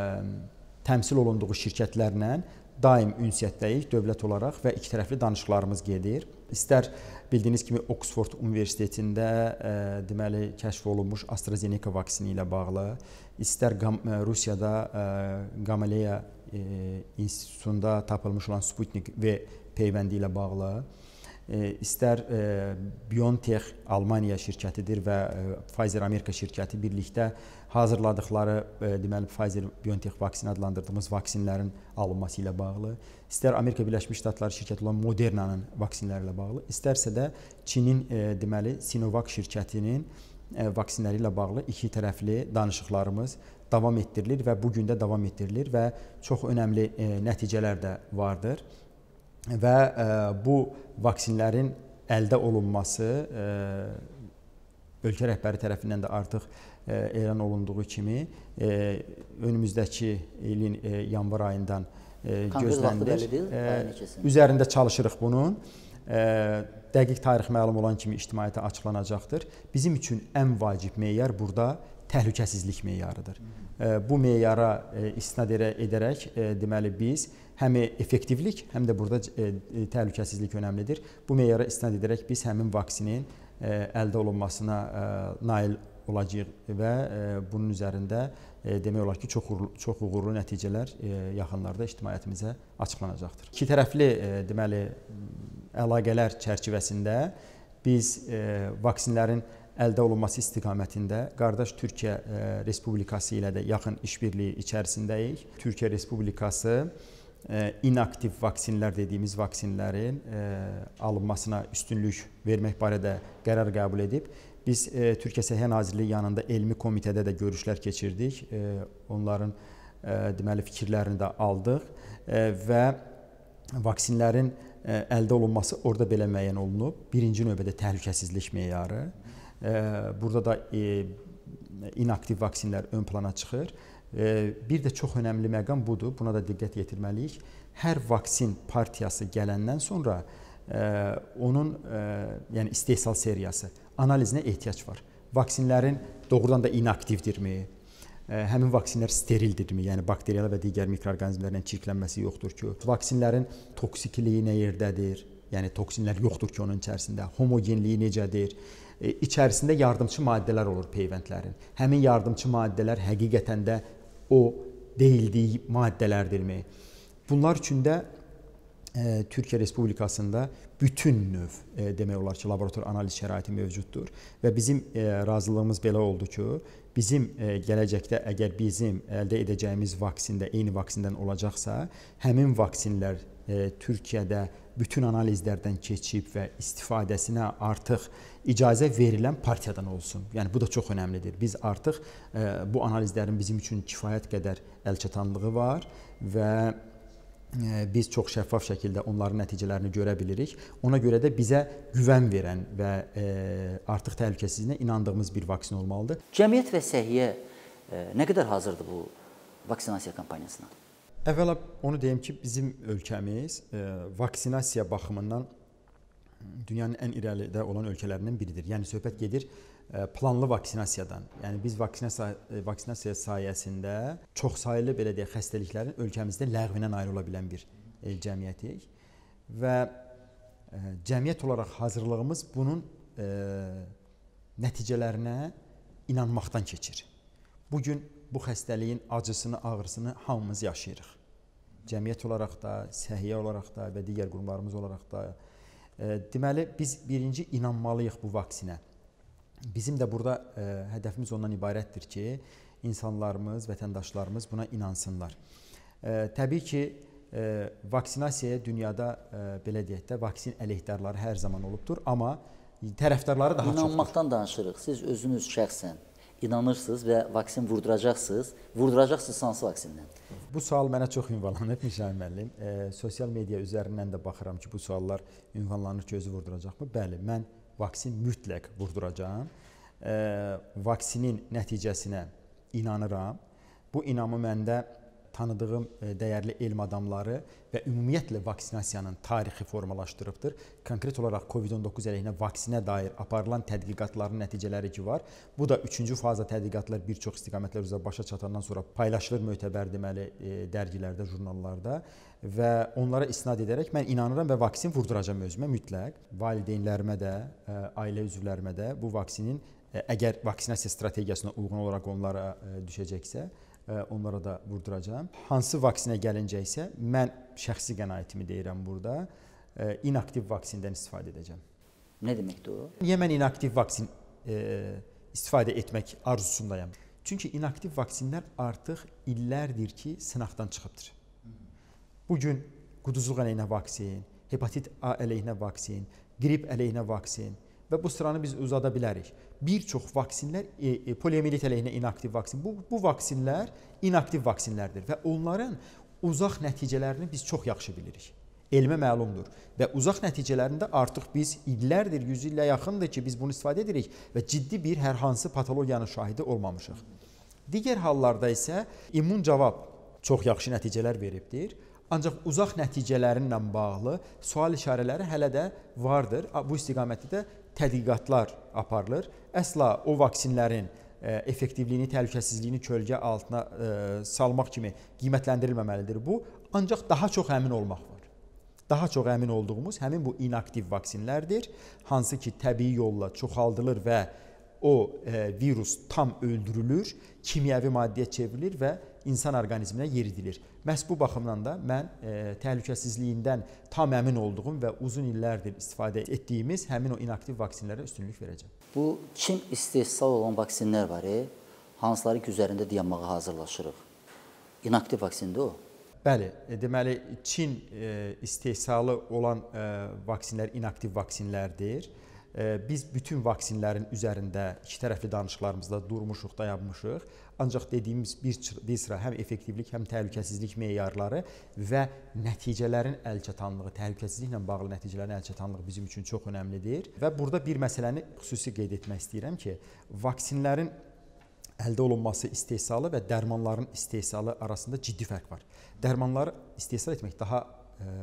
təmsil olunduğu şirkətlərlə daim ünsiyyətdəyik dövlət olaraq və ikitərəfli danışıqlarımız gedir. İstər bildiyiniz kimi Oxford Universitetində ə, deməli kəşf olunmuş AstraZeneca vaksini ilə bağlı, istər Qam Rusiyada ə, Gamaleya ə, institutunda tapılmış olan Sputnik V peyvəndi ilə bağlı, istər BioNTech Almaniya şirkətidir və Pfizer Amerika şirkəti birlikdə hazırladıkları deməli Pfizer BioNTech vaksini adlandırdığımız vaksinlərin alınması ilə bağlı, istər Amerika Birləşmiş Ştatları şirkəti olan Modernanın vaksinləri ilə bağlı, istərsə də Çinin deməli Sinovac şirkətinin vaksinləri ilə bağlı iki tərəfli danışıqlarımız davam etdirilir və bu gün də davam etdirilir və çox önəmli nəticələr də vardır. Və e, bu vaksinlərin əldə olunması e, ölkə rəhbəri tərəfindən də artıq e, elan olunduğu kimi önümüzdəki ilin yanvar ayından gözlənilir. Ə, üzərində çalışırıq bunun. Ə, dəqiq tarix məlum olan kimi ictimaiyyətə açıqlanacaqdır. Bizim üçün ən vacib meyar burada təhlükəsizlik meyarıdır. Bu meyara istinad edərək deməli biz həm effektivlik, həm də burada e, e, təhlükəsizlik önəmlidir. Bu meyara istinad edərək biz həmin vaksinin e, əldə olunmasına nail olacağıq və bunun üzərində demək olar ki, çox uğurlu, çox uğurlu nəticələr yaxınlarda ictimaiyyətimizə açıqlanacaqdır. İki tərəfli deməli əlaqələr çərçivəsində biz vaksinlərin əldə olunması istiqamətində qardaş Türkiyə Respublikası ilə də yaxın işbirliyi içərisindəyik. Türkiyə Respublikası inaktiv vaksinlər dediyimiz vaksinlərin alınmasına üstünlük vermək barədə qərar qəbul edib. Biz Türkiyə Səhiyyə Nazirliyi yanında elmi komitədə də görüşlər keçirdik. Onların deməli fikirlərini də aldıq və vaksinlərin əldə olunması orada belə müəyyən olunub. Birinci növbədə təhlükəsizlik meyarı. Burada da inaktiv vaksinlər ön plana çıxır. Bir də çox önəmli məqam budur, buna da diqqət yetirməliyik. Hər vaksin partiyası gələndən sonra onun yəni istehsal seriyası analizinə ehtiyac var. Vaksinlərin doğrudan da inaktivdirmi? Həmin vaksinlər sterildirmi? Yəni bakteriyalar və digər mikroorqanizmlərlə çirklənməsi yoxdur ki, vaksinlərin toksikliyi nə yerdədir? Yəni toksinlər yoxdur ki, onun içərisində. Homogenliyi necədir? İçərisində yardımçı maddələr olur peyvəndlərin. Həmin yardımçı maddələr həqiqətən də o deyildiyi maddələrdirmi? Bunlar üçün də e, Türkiyə Respublikasında bütün növ e, demək olar ki, laborator analiz şəraiti mövcuddur və bizim e, razılığımız belə oldu ki, bizim e, gələcəkdə əgər bizim əldə edəcəyimiz vaksində eyni vaksindən olacaqsa, həmin vaksinlər Türkiyədə bütün analizlərdən keçib və istifadəsinə artıq icazə verilən partiyadan olsun. Yəni bu da çox əhəmilidir. Biz artıq bu analizlərin bizim üçün kifayət qədər əlçatanlığı var və biz çox şəffaf şəkildə onların nəticələrini görə bilirik. Ona görə də bizə güvən verən və artıq təhlükəsizliyinə inandığımız bir vaksin olmalıdır. Cəmiyyət və səhiyyə nə qədər hazırdır bu vaksinasiya kampaniyasına? Əvvəla onu deyim ki, bizim ölkəmiz vaksinasiya baxımından dünyanın ən irəlidə olan ölkələrindən biridir. Yəni söhbət gedir planlı vaksinasiyadan. Yəni biz vaksinasiya e, vaksinasiya sayəsində çoxsaylı belə deyək xəstəliklərin ölkəmizdə ləğvinə nail ola bilən bir el cəmiyyətiyik və e, cəmiyyət olaraq hazırlığımız bunun e, nəticələrinə inanmaqdan keçir. Bu gün bu xəstəliyin acısını, ağrısını hamımız yaşayırıq. Cəmiyyət olaraq da, səhiyyə olaraq da və digər qurumlarımız olaraq da Deməli biz birinci inanmalıyıq bu vaksinə. Bizim də burada ə, e, hədəfimiz ondan ibarətdir ki, insanlarımız, vətəndaşlarımız buna inansınlar. Ə, e, təbii ki, ə, e, vaksinasiyaya dünyada ə, belə deyək də vaksin əleyhdarları hər zaman olubdur, amma tərəfdarları daha çoxdur. İnanmaqdan danışırıq. Siz özünüz şəxsən inanırsınız və vaksin vurduracaqsınız. Vurduracaqsınız hansı vaksindən? Bu sual mənə çox ünvanlanıb Mişan müəllim. E, sosial media üzərindən də baxıram ki, bu suallar ünvanlanır ki, özü vurduracaqmı? Bəli, mən vaksin mütləq vurduracağam e, vaksinin nəticəsinə inanıram. Bu inamı məndə tanıdığım e, dəyərli elm adamları və ümumiyyətlə vaksinasiyanın tarixi formalaşdırıbdır. Konkret olaraq COVID-19 əleyhinə vaksinə dair aparılan tədqiqatların nəticələri ki var. Bu da 3-cü faza tədqiqatlar bir çox istiqamətlər üzrə başa çatandan sonra paylaşılır mötəbər deməli e, dərgilərdə, jurnallarda və onlara istinad edərək mən inanıram və vaksin vurduracağam özümə mütləq. Valideynlərimə də, e, ailə üzvlərimə də bu vaksinin əgər vaksinasiya strategiyasına uyğun olaraq onlara düşəcəksə, onlara da vurduracağam. Hansı vaksinə gəlincə isə mən şəxsi qənaətimi deyirəm burada, inaktiv vaksindən istifadə edəcəm. Nə deməkdir o? Niyə mən inaktiv vaksin istifadə etmək arzusundayam? Çünki inaktiv vaksinlər artıq illərdir ki, sınaqdan çıxıbdır. Bu gün quduzluq əleyhinə vaksin, hepatit A əleyhinə vaksin, qrip əleyhinə vaksin, və bu sıranı biz uzada bilərik. Bir çox vaksinlər e, e, poliomiyelit əleyhinə inaktiv vaksin. Bu bu vaksinlər inaktiv vaksinlərdir və onların uzaq nəticələrini biz çox yaxşı bilirik. Elmə məlumdur və uzaq nəticələrində artıq biz illərdir, 100 illə yaxındır ki, biz bunu istifadə edirik və ciddi bir hər hansı patologiyanın şahidi olmamışıq. Digər hallarda isə immun cavab çox yaxşı nəticələr veribdir. Ancaq uzaq nəticələrinlə bağlı sual işarələri hələ də vardır. Bu istiqamətdə də tədqiqatlar aparılır. Əsla o vaksinlərin e, effektivliyini, təhlükəsizliyini kölgə altına e, salmaq kimi qiymətləndirilməməlidir bu. Ancaq daha çox əmin olmaq var. Daha çox əmin olduğumuz həmin bu inaktiv vaksinlərdir, hansı ki təbii yolla çoxaldılır və o e, virus tam öldürülür, kimyəvi maddəyə çevrilir və insan orqanizminə yeridilir. Məhz bu baxımdan da mən e, təhlükəsizliyindən tam əmin olduğum və uzun illərdir istifadə etdiyimiz həmin o inaktiv vaksinlərə üstünlük verəcəm. Bu Çin istehsal olan vaksinlər var, e? hansıları ki üzərində dayanmağa hazırlaşırıq. İnaktiv vaksindir o. Bəli, e, deməli Çin e, istehsalı olan e, vaksinlər inaktiv vaksinlərdir. Biz bütün vaksinlərin üzərində iki tərəfli danışıqlarımızda durmuşuq, dayanmışıq. Ancaq dediyimiz bir, bir sıra həm effektivlik, həm təhlükəsizlik meyarları və nəticələrin əlçatanlığı, təhlükəsizliklə bağlı nəticələrin əlçatanlığı bizim üçün çox əhəmilidir. Və burada bir məsələni xüsusi qeyd etmək istəyirəm ki, vaksinlərin əldə olunması istehsalı və dərmanların istehsalı arasında ciddi fərq var. Dərmanları istehsal etmək daha ə, e,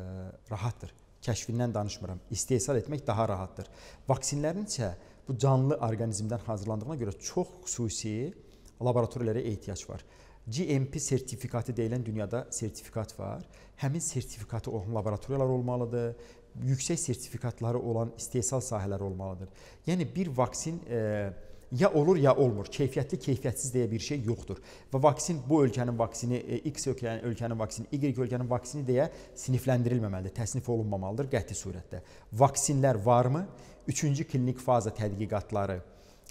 rahatdır. Kəşfindən danışmıram. İstehsal etmək daha rahatdır. Vaksinlərin isə bu canlı orqanizmdən hazırlandığına görə çox xüsusi laboratoriyalara ehtiyac var. GMP sertifikatı deyilən dünyada sertifikat var. Həmin sertifikatı olan laboratoriyalar olmalıdır. Yüksək sertifikatları olan istehsal sahələri olmalıdır. Yəni bir vaksin e, ya olur ya olmur. Keyfiyyətli, keyfiyyətsiz deyə bir şey yoxdur. Və vaksin bu ölkənin vaksini, e, X ölkənin, ölkənin vaksini, Y ölkənin vaksini deyə sinifləndirilməməlidir, təsnif olunmamalıdır qəti surətdə. Vaksinlər varmı? 3-cü klinik faza tədqiqatları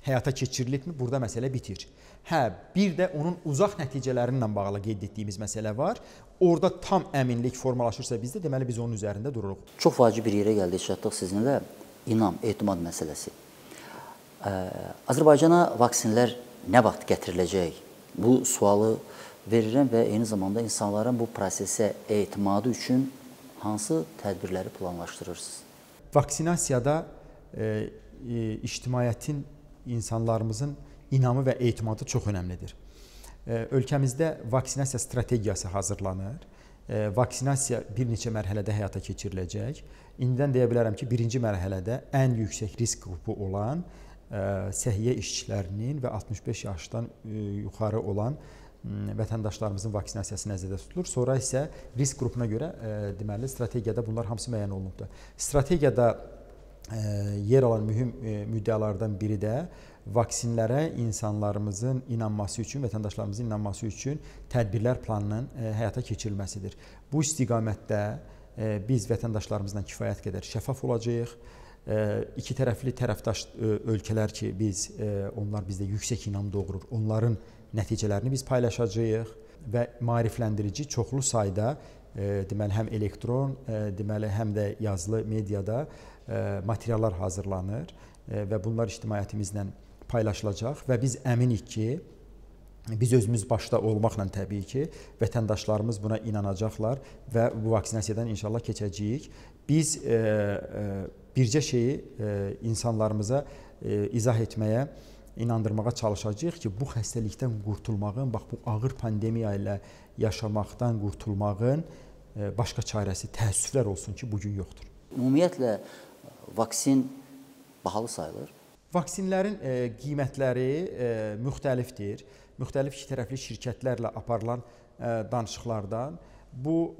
həyata keçirilibmi? Burada məsələ bitir. Hə, bir də onun uzaq nəticələri ilə bağlı qeyd etdiyimiz məsələ var. Orda tam əminlik formalaşırsa bizdə, deməli biz onun üzərində dururuq. Çox vacib bir yerə gəldik, çatdıq sizinlə. İnam, etimad məsələsi. Azərbaycana vaksinlər nə vaxt gətiriləcək? Bu sualı verirəm və eyni zamanda insanların bu prosesə etimadı üçün hansı tədbirləri planlaşdırırsınız? Vaksinasiyada e, e, ictimaiyyətin insanlarımızın inamı və etimadı çox önəmlidir. Ölkəmizdə vaksinasiya strategiyası hazırlanır. Vaksinasiya bir neçə mərhələdə həyata keçiriləcək. İndidən deyə bilərəm ki, birinci mərhələdə ən yüksək risk qrupu olan səhiyyə işçilərinin və 65 yaşdan yuxarı olan vətəndaşlarımızın vaksinasiyası nəzərdə tutulur. Sonra isə risk qrupuna görə deməli strategiyada bunlar hamısı müəyyən olunubdur. Strategiyada yer alan mühüm müddəalardan biri də vaksinlərə insanlarımızın inanması üçün, vətəndaşlarımızın inanması üçün tədbirlər planının həyata keçirilməsidir. Bu istiqamətdə biz vətəndaşlarımızla kifayət qədər şəffaf olacağıq. İki tərəfli tərəfdaş ölkələr ki, biz onlar bizdə yüksək inam doğurur. Onların nəticələrini biz paylaşacağıq və maarifləndirici çoxlu sayda deməli həm elektron, deməli həm də yazılı mediada materiallar hazırlanır və bunlar ictimaiyyətimizlə paylaşılacaq və biz əminik ki, biz özümüz başda olmaqla təbii ki, vətəndaşlarımız buna inanacaqlar və bu vaksinasiyadan inşallah keçəcəyik. Biz e, e, bircə şeyi e, insanlarımıza e, izah etməyə inandırmağa çalışacağıq ki, bu xəstəlikdən qurtulmağın, bax bu ağır pandemiya ilə yaşamaqdan qurtulmağın e, başqa çarəsi təəssüflər olsun ki, bu gün yoxdur. Ümumiyyətlə vaksin bahalı sayılır. Vaksinlərin qiymətləri müxtəlifdir. Müxtəlif iki tərəfli şirkətlərlə aparılan danışıqlardan bu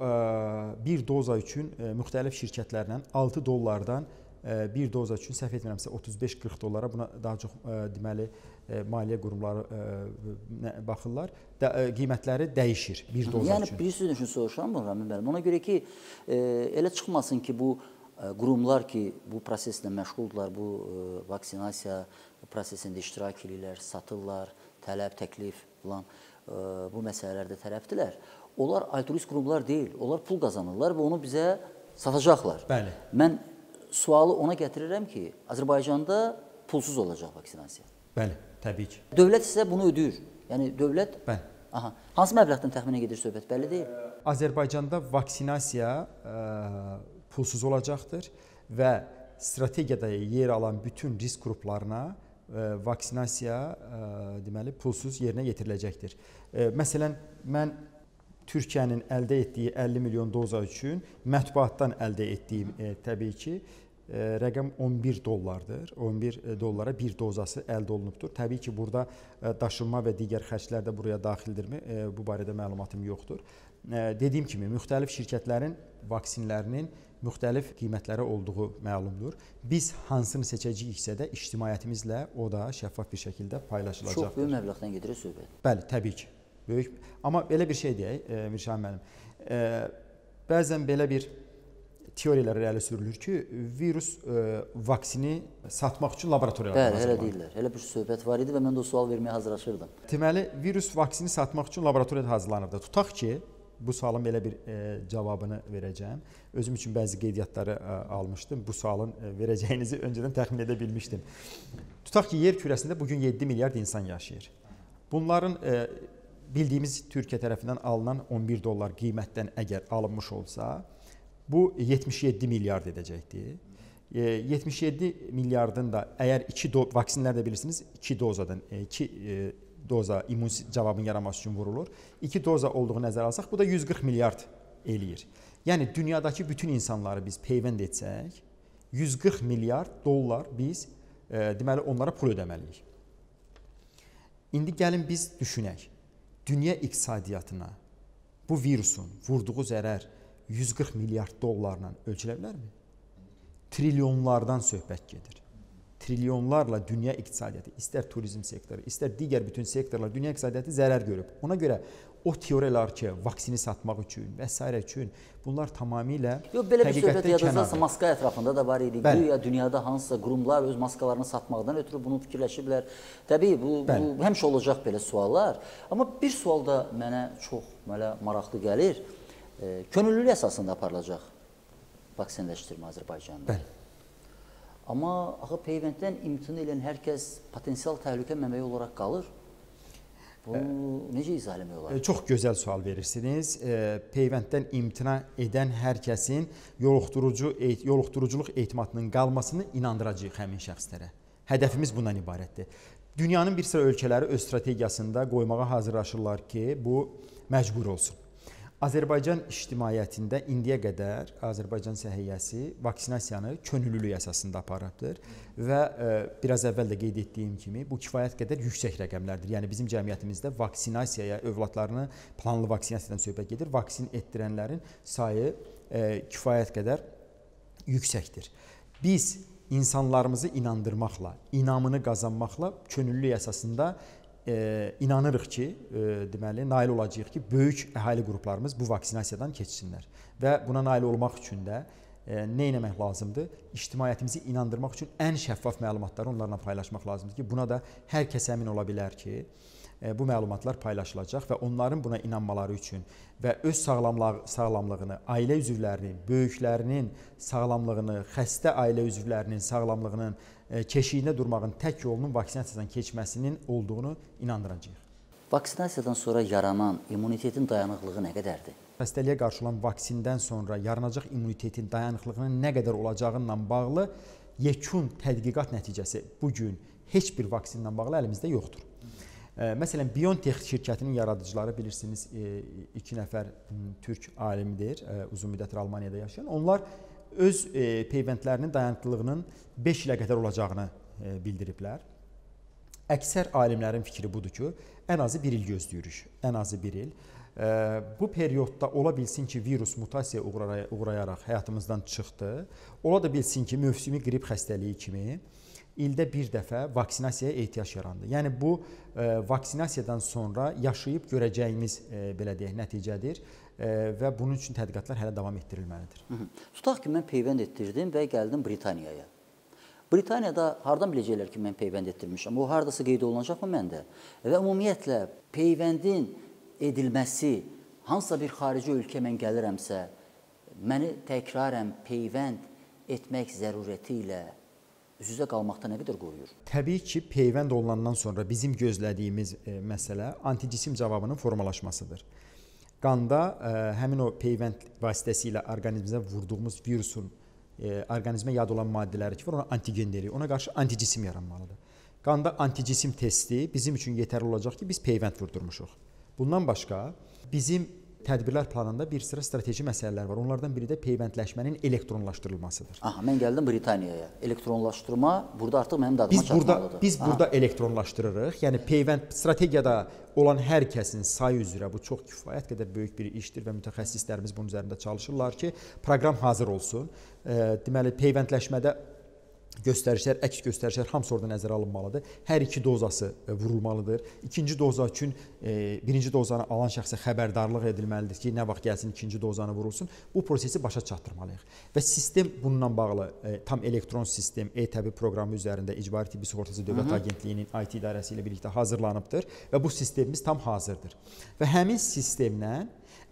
bir doza üçün müxtəlif şirkətlərlə 6 dollardan bir doza üçün səhv etmirəmsə 35-40 dollara buna daha çox deməli maliyyə qurumları baxırlar. E, qiymətləri dəyişir bir doza yəni, üçün. Yəni bir sözün üçün soruşuram bunu Ramin müəllim. Ona görə ki, elə çıxmasın ki, bu qurumlar ki, bu proseslə məşğuldurlar, bu vaksinasiya prosesində iştirak edirlər, satırlar, tələb, təklif falan e, bu məsələlərdə tərəfdilər. Onlar altruist qurumlar deyil. Onlar pul qazanırlar və onu bizə satacaqlar. Bəli. Mən sualı ona gətirirəm ki, Azərbaycanda pulsuz olacaq vaksinasiya. Bəli, təbii ki. Dövlət isə bunu ödəyir. Yəni dövlət Bəli. Aha. Hansı məbləğdən təxminən gedir söhbət? Bəlli deyil. Azərbaycanda vaksinasiya ə, pulsuz olacaqdır və strategiyada yer alan bütün risk qruplarına ə, vaksinasiya ə, deməli pulsuz yerinə yetiriləcəkdir. Ə, məsələn, mən Türkiyənin əldə etdiyi 50 milyon doza üçün mətbuatdan əldə etdiyim e, təbii ki, e, rəqəm 11 dollardır. 11 dollara bir dozası əldə olunubdur. Təbii ki, burada e, daşınma və digər xərclər də buraya daxildirmi? E, bu barədə məlumatım yoxdur. E, dediyim kimi, müxtəlif şirkətlərin vaksinlərinin müxtəlif qiymətləri olduğu məlumdur. Biz hansını seçəcəyiksə də ictimaiyyətimizlə o da şəffaf bir şəkildə paylaşılacaqdır. Çox böyük məbləğdən gedir söhbət. Bəli, təbii ki. Böyük. Amma belə bir şey deyək, e, Mirşahin müəllim. E, bəzən belə bir teoriyalar irəli sürülür ki, virus e, vaksini satmaq üçün laboratoriyalarda Bəli, elə deyirlər. Elə bir söhbət var idi və mən də o sual verməyə hazırlaşırdım. Deməli, virus vaksini satmaq üçün laboratoriyada hazırlanırdı. Tutaq ki, bu sualın belə bir e, cavabını verəcəm. Özüm üçün bəzi qeydiyyatları e, almışdım. Bu sualın e, verəcəyinizi öncədən təxmin edə bilmişdim. Tutaq ki, yer kürəsində bu gün 7 milyard insan yaşayır. Bunların e, bildiyimiz Türkiyə tərəfindən alınan 11 dollar qiymətdən əgər alınmış olsa, bu 77 milyard edəcəkdir. E, 77 milyardın da əgər 2 do vaksinlər də bilirsiniz, 2 dozadan 2 e, doza immun cavabın yaranması üçün vurulur. 2 doza olduğu nəzərə alsaq, bu da 140 milyard eləyir. Yəni dünyadakı bütün insanları biz peyvənd etsək, 140 milyard dollar biz e, deməli onlara pul ödəməliyik. İndi gəlin biz düşünək dünya iqtisadiyyatına bu virusun vurduğu zərər 140 milyard dollarla ölçülə bilərmi? Trilyonlardan söhbət gedir. Trilyonlarla dünya iqtisadiyyatı, istər turizm sektoru, istər digər bütün sektorlar dünya iqtisadiyyatı zərər görüb. Ona görə o teoriyalar ki, vaksini satmaq üçün və s. üçün bunlar tamamilə Yox, belə bir söhbət yadınızdasa maska ətrafında da var idi. Bəli. Güya dünyada hansısa qurumlar öz maskalarını satmaqdan ötürü bunu fikirləşiblər. Təbii bu, bu Bəli. həmişə olacaq belə suallar. Amma bir sual da mənə çox belə maraqlı gəlir. E, könüllülük əsasında aparılacaq vaksinləşdirmə Azərbaycanda. Bəli. Amma axı peyvənddən imtina edən hər kəs potensial təhlükə mənbəyi olaraq qalır. Bunu necə izah etmək olar? E, Çox gözəl sual verirsiniz. E, Peyvənddən imtina edən hər kəsin yoluxdurucu yoluxduruculuq etimadının qalmasını inandıracağıq həmin şəxslərə. Hədəfimiz bundan ibarətdir. Dünyanın bir sıra ölkələri öz strategiyasında qoymağa hazırlaşırlar ki, bu məcbur olsun. Azərbaycan ictimaiyyətində indiyə qədər Azərbaycan səhiyyəsi vaksinasiyanı könüllülük əsasında aparıbdır və e, biraz əvvəl də qeyd etdiyim kimi bu kifayət qədər yüksək rəqəmlərdir. Yəni bizim cəmiyyətimizdə vaksinasiyaya övladlarını planlı vaksinasiyadan söhbət gedir. Vaksin etdirənlərin sayı e, kifayət qədər yüksəkdir. Biz insanlarımızı inandırmaqla, inamını qazanmaqla könüllülük əsasında e, inanırıq ki, e, deməli nail olacağıq ki, böyük əhali qruplarımız bu vaksinasiyadan keçsinlər. Və buna nail olmaq üçün də e, nə etmək lazımdır? İctimaiyyətimizi inandırmaq üçün ən şəffaf məlumatları onlarla paylaşmaq lazımdır ki, buna da hər kəs əmin ola bilər ki, bu məlumatlar paylaşılacaq və onların buna inanmaları üçün və öz sağlamlıq sağlamlığını, ailə üzvlərinin, böyüklərinin sağlamlığını, xəstə ailə üzvlərinin sağlamlığının e, keşiyində durmağın tək yolunun vaksinasiyadan keçməsinin olduğunu inandıracağıq. Vaksinasiyadan sonra yaranan immunitetin dayanıqlığı nə qədərdir? Xəstəliyə qarşı olan vaksindən sonra yaranacaq immunitetin dayanıqlığının nə qədər olacağı ilə bağlı yekun tədqiqat nəticəsi bu gün heç bir vaksinlə bağlı əlimizdə yoxdur. Məsələn, BioNTech şirkətinin yaradıcıları bilirsiniz, 2 nəfər türk alimdir, uzun müddətdir Almaniyada yaşayan. Onlar öz peyvəndlərinin dayanıqlılığının 5 ilə qədər olacağını bildiriblər. Əksər alimlərin fikri budur ki, ən azı 1 il gözləyirik. Ən azı 1 il. Bu periodda ola bilsin ki, virus mutasiya uğrayaraq həyatımızdan çıxdı. Ola da bilsin ki, mövsümi qrip xəstəliyi kimi ildə bir dəfə vaksinasiyaya ehtiyac yarandı. Yəni bu e, vaksinasiyadan sonra yaşayıb görəcəyimiz e, belə deyək nəticədir e, və bunun üçün tədqiqatlar hələ davam etdirilməlidir. Hı -hı. Tutaq ki, mən peyvənd etdirdim və gəldim Britaniyaya. Britaniyada hardan biləcəklər ki, mən peyvənd etdirmişəm? O hardasa qeyd olunacaqmı məndə? Və ümumiyyətlə peyvəndin edilməsi hansısa bir xarici ölkə mən gəlirəmsə, məni təkrarən peyvənd etmək zərurəti ilə üz-üzə qalmaqdan nə qədər qoruyur? Təbii ki, peyvənd olunandan sonra bizim gözlədiyimiz e, məsələ antijisim cavabının formalaşmasıdır. Qanda ə, e, həmin o peyvənd vasitəsilə orqanizmimizə vurduğumuz virusun ə, e, orqanizmə yad olan maddələri ki, var, ona antigen deyirik. Ona qarşı antijisim yaranmalıdır. Qanda antijisim testi bizim üçün yetərli olacaq ki, biz peyvənd vurdurmuşuq. Bundan başqa bizim tədbirlər planında bir sıra strateji məsələlər var. Onlardan biri də peyvəndləşmənin elektronlaşdırılmasıdır. Aha, mən gəldim Britaniyaya. Elektronlaşdırma burada artıq mənim dadıma biz burada, Biz Aha. burada elektronlaşdırırıq. Yəni peyvənd strategiyada olan hər kəsin sayı üzrə bu çox kifayət qədər böyük bir işdir və mütəxəssislərimiz bunun üzərində çalışırlar ki, proqram hazır olsun. Deməli peyvəndləşmədə göstərişlər, əks göstərişlər hamısı orada nəzərə alınmalıdır. Hər iki dozası e, vurulmalıdır. İkinci doza üçün e, birinci dozanı alan şəxsə xəbərdarlıq edilməlidir ki, nə vaxt gəlsin ikinci dozanı vurulsun. Bu prosesi başa çatdırmalıyıq. Və sistem bununla bağlı e, tam elektron sistem e-təbib proqramı üzərində İcbari Tibbi Sığortası Dövlət Agentliyinin IT idarəsi ilə birlikdə hazırlanıbdır və bu sistemimiz tam hazırdır. Və həmin sistemlə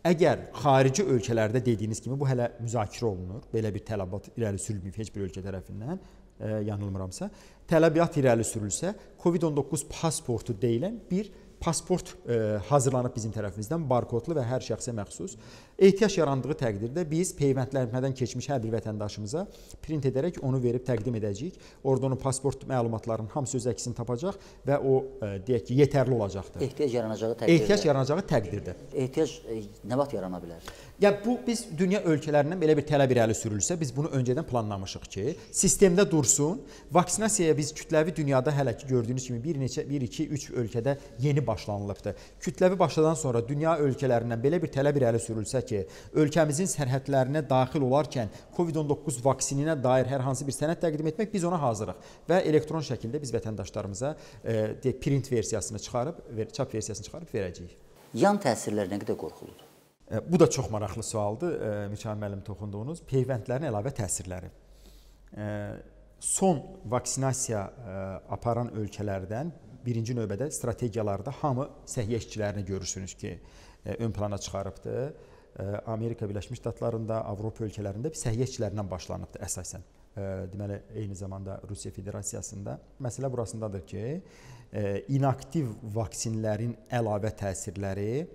Əgər xarici ölkələrdə dediyiniz kimi bu hələ müzakirə olunur, belə bir tələbat irəli sürülməyib heç bir ölkə tərəfindən, yanılmıramsa, tələbat irəli sürülsə, COVID-19 pasportu deyilən bir pasport e, hazırlanıb bizim tərəfimizdən barkodlu və hər şəxsə məxsus. Ehtiyac yarandığı təqdirdə biz peyvəndlənmədən keçmiş hər bir vətəndaşımıza print edərək onu verib təqdim edəcəyik. Orada onun pasport məlumatlarının hamısı öz əksini tapacaq və o e, deyək ki, yetərli olacaqdır. Ehtiyac yaranacağı təqdirdə. Ehtiyac yaranacağı təqdirdə. Ehtiyac e, nə vaxt yarana bilər? Ya bu biz dünya ölkələrindən belə bir tələb irəli sürülsə, biz bunu öncədən planlamışıq ki, sistemdə dursun. Vaksinasiyaya biz kütləvi dünyada hələ ki gördüyünüz kimi bir neçə 1 2 3 ölkədə yeni başlanılıbdır. Kütləvi başladan sonra dünya ölkələrindən belə bir tələb irəli sürülsə ki, ölkəmizin sərhədlərinə daxil olarkən COVID-19 vaksininə dair hər hansı bir sənəd təqdim etmək biz ona hazırıq və elektron şəkildə biz vətəndaşlarımıza e, print versiyasını çıxarıb, çap versiyasını çıxarıb verəcəyik. Yan təsirlər nə qədər qorxuludur? E, bu da çox maraqlı sualdır. E, Mikail müəllim toxunduğunuz peyvəndlərin əlavə təsirləri. Son vaksinasiya aparan ölkələrdən birinci növbədə strategiyalarda hamı səhiyyə işçilərini görürsünüz ki, ön plana çıxarıbdı. Amerika Birləşmiş Ştatlarında, Avropa ölkələrində səhiyyə işçilərindən başlanıbdı əsasən. Deməli, eyni zamanda Rusiya Federasiyasında məsələ burasındadır ki, inaktiv vaksinlərin əlavə təsirləri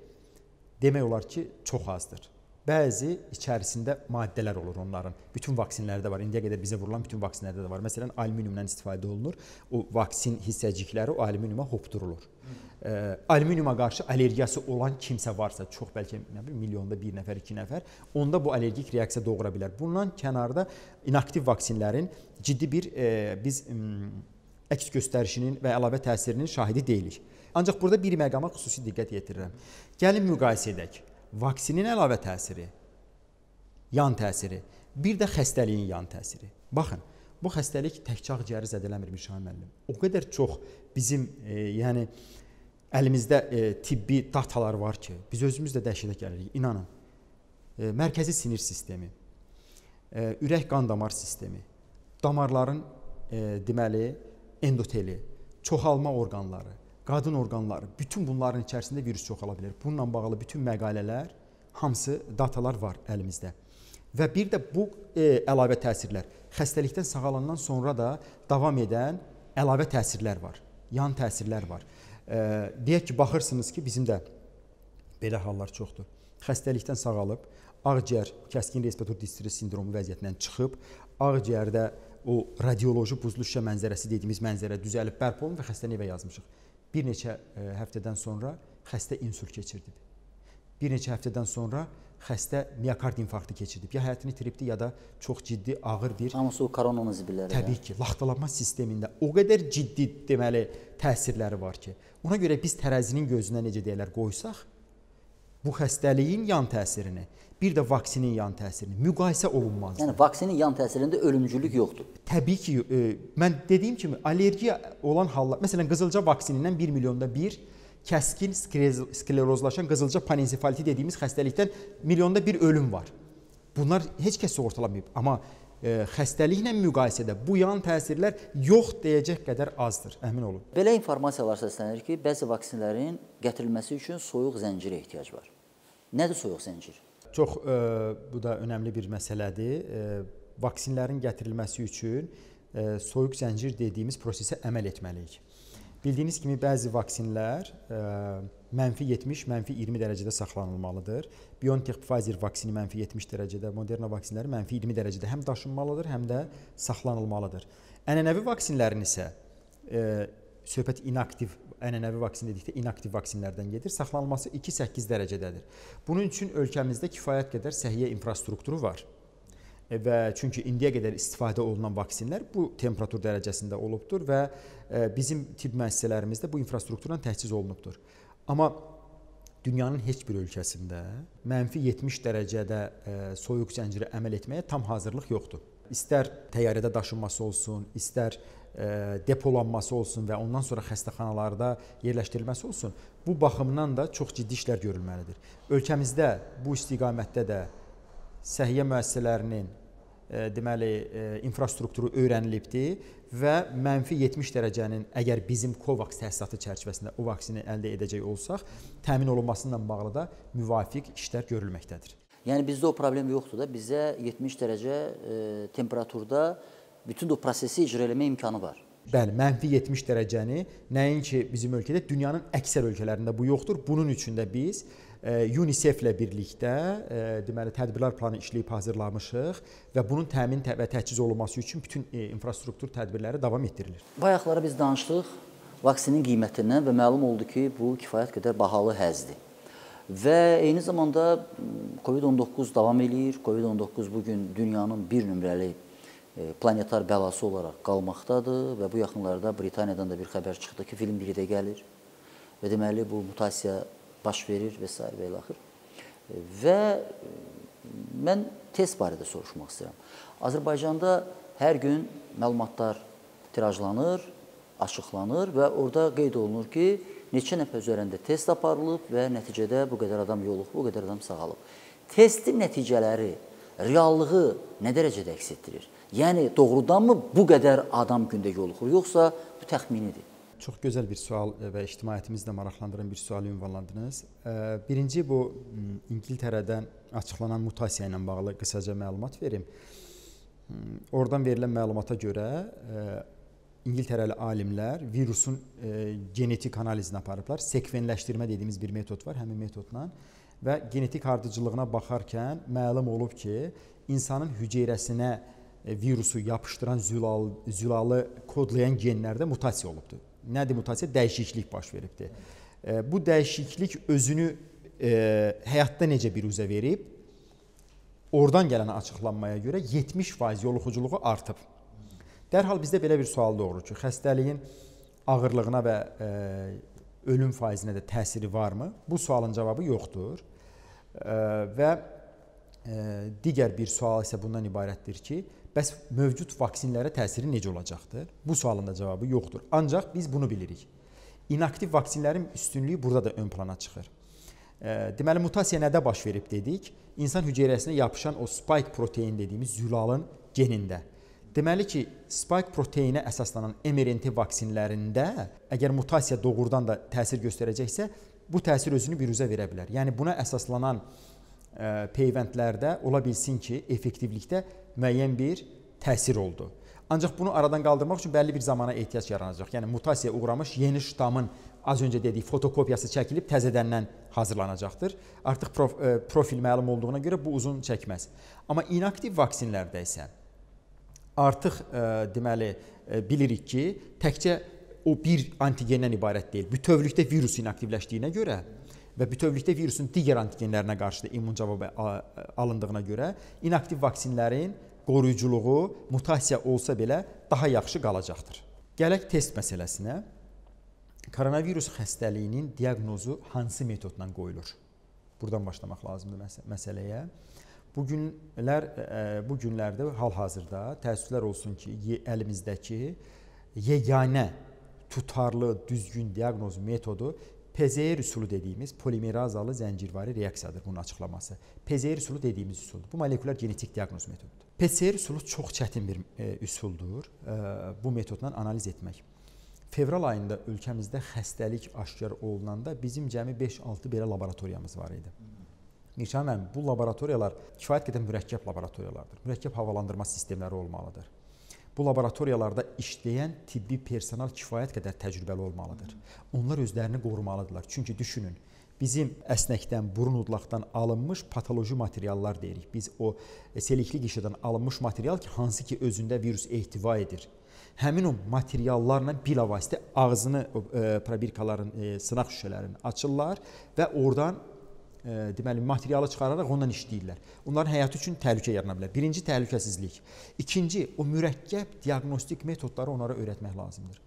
demək olar ki, çox azdır. Bəzi içərisində maddələr olur onların. Bütün vaksinlərdə var. İndiyə qədər bizə vurulan bütün vaksinlərdə də var. Məsələn, alüminiumdan istifadə olunur. O vaksin hissəcikləri o alüminiuma hopdurulur. E, alüminiuma qarşı allergiyası olan kimsə varsa, çox bəlkə nə bilim milyonda 1 nəfər, 2 nəfər, onda bu allergik reaksiya doğura bilər. Bundan kənarda inaktiv vaksinlərin ciddi bir e, biz əks göstərişinin və əlavə təsirinin şahidi deyilik. Ancaq burada bir məqama xüsusi diqqət yetirirəm. Gəlin müqayisə edək. Vaksinin əlavə təsiri, yan təsiri, bir də xəstəliyin yan təsiri. Baxın, bu xəstəlik təkcə ağciyəri zədələmir Müşahid müəllim. O qədər çox bizim, e, yəni əlimizdə e, tibbi datalar var ki, biz özümüz də dəhşətə gəlirik. İnanın. E, mərkəzi sinir sistemi, e, ürək qan damar sistemi, damarların e, deməli endoteli, çoxalma orqanları, qadın orqanları, bütün bunların içərisində virus çoxala bilər. Bununla bağlı bütün məqalələr, hamısı datalar var əlimizdə. Və bir də bu e, əlavə təsirlər xəstəlikdən sağalandan sonra da davam edən əlavə təsirlər var. Yan təsirlər var. E, deyək ki, baxırsınız ki, bizim də belə hallar çoxdur. Xəstəlikdən sağalıb, ağciyər kəskin respirator distress sindromu vəziyyətindən çıxıb, ağciyərdə o radioloji buzlu şüşə mənzərəsi dediyimiz mənzərə düzəlib bərpa olunub və xəstəni evə yazmışıq. Bir neçə ə, həftədən sonra xəstə insult keçirdib. Bir neçə həftədən sonra xəstə miokard infarktı keçirdib. Ya həyatını itiribdi, ya da çox ciddi, ağır bir Hamısı o koronanın zibilləri. Təbii ki, laxtalanma sistemində o qədər ciddi deməli təsirləri var ki, ona görə biz tərəzinin gözünə necə deyirlər qoysaq, bu xəstəliyin yan təsirini, bir də vaksinin yan təsirini müqayisə olunmazdır. Yəni vaksinin yan təsirində ölümcüllük yoxdur. Təbii ki, e, mən dediyim kimi allergiya olan hallar, məsələn, qızılca vaksinindən 1 milyonda 1 kəskin skleroz- sklerozlaşan qızılca panensefaliti dediyimiz xəstəlikdən milyonda 1 ölüm var. Bunlar heç kəs sığortalamayıb, amma e, xəstəliklə müqayisədə bu yan təsirlər yox deyəcək qədər azdır, əmin olun. Belə informasiyalar səslənir ki, bəzi vaksinlərin gətirilməsi üçün soyuq zəncirə ehtiyac var. Nədir soyuq zəncir? Çox e, bu da önəmli bir məsələdir. E, vaksinlərin gətirilməsi üçün e, soyuq zəncir dediyimiz prosesə əməl etməliyik. Bildiyiniz kimi bəzi vaksinlər mənfi 70, mənfi 20 dərəcədə saxlanılmalıdır. BioNTech Pfizer vaksini mənfi 70 dərəcədə, Moderna vaksinləri mənfi 20 dərəcədə həm daşınmalıdır, həm də saxlanılmalıdır. Ənənəvi vaksinlərin isə söhbət inaktiv ənənəvi vaksin dedikdə inaktiv vaksinlərdən gedir. Saxlanılması 2-8 dərəcədədir. Bunun üçün ölkəmizdə kifayət qədər səhiyyə infrastrukturu var. E, və çünki indiyə qədər istifadə olunan vaksinlər bu temperatur dərəcəsində olubdur və e, bizim tibb müəssisələrimizdə bu infrastrukturla təchiz olunubdur. Amma dünyanın heç bir ölkəsində mənfi 70 dərəcədə e, soyuq zəncirə əməl etməyə tam hazırlıq yoxdur. İstər təyyarədə daşınması olsun, istər depolanması olsun və ondan sonra xəstəxanalarda yerləşdirilməsi olsun, bu baxımdan da çox ciddi işlər görülməlidir. Ölkəmizdə bu istiqamətdə də səhiyyə müəssisələrinin deməli infrastrukturu öyrənilibdir və mənfi 70 dərəcənin əgər bizim COVAX təsisatı çərçivəsində o vaksini əldə edəcək olsaq, təmin olunması ilə bağlı da müvafiq işlər görülməkdədir. Yəni bizdə o problem yoxdur da, bizə 70 dərəcə e, temperaturda bütün o prosesi icra eləmə imkanı var. Bəli, mənfi 70 dərəcəni nəinki bizim ölkədə, dünyanın əksər ölkələrində bu yoxdur. Bunun üçün də biz e, UNICEF-lə birlikdə e, deməli tədbirlər planı işləyib hazırlamışıq və bunun təmin və təchiz olunması üçün bütün e, infrastruktur tədbirləri davam etdirilir. Bayaqlara biz danışdıq vaksinin qiymətindən və məlum oldu ki, bu kifayət qədər bahalı həzdir. Və eyni zamanda COVID-19 davam eləyir. COVID-19 bu gün dünyanın bir nömrəli planetar bəlası olaraq qalmaqdadır və bu yaxınlarda Britaniyadan da bir xəbər çıxdı ki, film 1-də gəlir və deməli bu mutasiya baş verir və s. və ilaxır. E, və e, mən test barədə soruşmaq istəyirəm. Azərbaycanda hər gün məlumatlar tirajlanır, açıqlanır və orada qeyd olunur ki, neçə nəfər üzərində test aparılıb və nəticədə bu qədər adam yoluxub, bu qədər adam sağalıb. Testin nəticələri reallığı nə dərəcədə əks etdirir? Yəni doğrudanmı bu qədər adam gündə yoluxur, yoxsa bu təxminidir? Çox gözəl bir sual və ictimaiyyətimizi də maraqlandıran bir sualı ünvanladınız. Birinci bu İngiltərədən açıqlanan mutasiya ilə bağlı qısaca məlumat verim. Oradan verilən məlumata görə İngiltərəli alimlər virusun genetik analizini aparıblar. Sekvenləşdirmə dediyimiz bir metod var, həmin metodla və genetik ardıcıllığına baxarkən məlum olub ki, insanın hüceyrəsinə e, virusu yapışdıran zülalı, zülalı kodlayan genlərdə mutasiya olubdur. Nədir mutasiya? Dəyişiklik baş veribdir. E, bu dəyişiklik özünü e, həyatda necə bir üzə verib? Oradan gələn açıqlanmaya görə 70% yoluxuculuğu artıb. Dərhal bizdə belə bir sual doğurur ki, xəstəliyin ağırlığına və e, ölüm faizinə də təsiri varmı? Bu sualın cavabı yoxdur. Və digər bir sual isə bundan ibarətdir ki, bəs mövcud vaksinlərə təsiri necə olacaqdır? Bu sualın da cavabı yoxdur. Ancaq biz bunu bilirik. İnaktiv vaksinlərin üstünlüyü burada da ön plana çıxır. Deməli mutasiya nədə baş verib dedik? İnsan hüceyrəsinə yapışan o spike protein dediyimiz zülalın genində. Deməli ki, spike proteinə əsaslanan mRNA vaksinlərində əgər mutasiya doğrudan da təsir göstərəcəksə, bu təsir özünü biruzə verə bilər. Yəni buna əsaslanan ə, peyvəndlərdə ola bilsin ki, effektivlikdə müəyyən bir təsir oldu. Ancaq bunu aradan qaldırmaq üçün bəlli bir zamana ehtiyac yaranacaq. Yəni mutasiyaya uğramış yeni ştamın az öncə dedik fotokopiyası çəkilib təzədəndən hazırlanacaqdır. Artıq prof, ə, profil məlum olduğuna görə bu uzun çəkməz. Amma inaktiv vaksinlərdə isə Artıq ə, deməli ə, bilirik ki, təkcə o bir antigendən ibarət deyil. Bütövlükdə virus inaktivləşdiyinə görə və bütövlükdə virusun digər antigenlərinə qarşı da immun cavabı alındığına görə inaktiv vaksinlərin qoruyuculuğu mutasiya olsa belə daha yaxşı qalacaqdır. Gələk test məsələsinə. Koronavirus xəstəliyinin diaqnozu hansı metodla qoyulur? Burdan başlamaq lazımdır məs məsələyə. Bu günlər bu günlərdə hal-hazırda təəssüflər olsun ki, əlimizdəki yeganə tutarlı, düzgün diaqnoz metodu PCR üsulu dediyimiz polimerazalı zəncirvari reaksiyadır bunun açıqlaması. PCR üsulu dediyimiz üsuldur. Bu molekulyar genetik diaqnoz metodudur. PCR üsulu çox çətin bir e, üsuldur. E, bu metodla analiz etmək. Fevral ayında ölkəmizdə xəstəlik aşkar olunanda bizim cəmi 5-6 belə laboratoriyamız var idi. Mirşah müəllim, bu laboratoriyalar kifayət qədər mürəkkəb laboratoriyalardır. Mürəkkəb havalandırma sistemləri olmalıdır. Bu laboratoriyalarda işləyən tibbi personal kifayət qədər təcrübəli olmalıdır. Onlar özlərini qorumalıdırlar. Çünki düşünün, bizim əsnəkdən, burun udlaqdan alınmış patoloji materiallar deyirik. Biz o selikli qişədən alınmış material ki, hansı ki özündə virus ehtiva edir həmin o materiallarla bilavasitə ağzını e, probirkaların e, sınaq şüşələrini açırlar və oradan e, deməli materialı çıxararaq ondan işləyirlər. Onların həyatı üçün təhlükə yarana bilər. Birinci təhlükəsizlik. İkinci, o mürəkkəb diaqnostik metodları onlara öyrətmək lazımdır.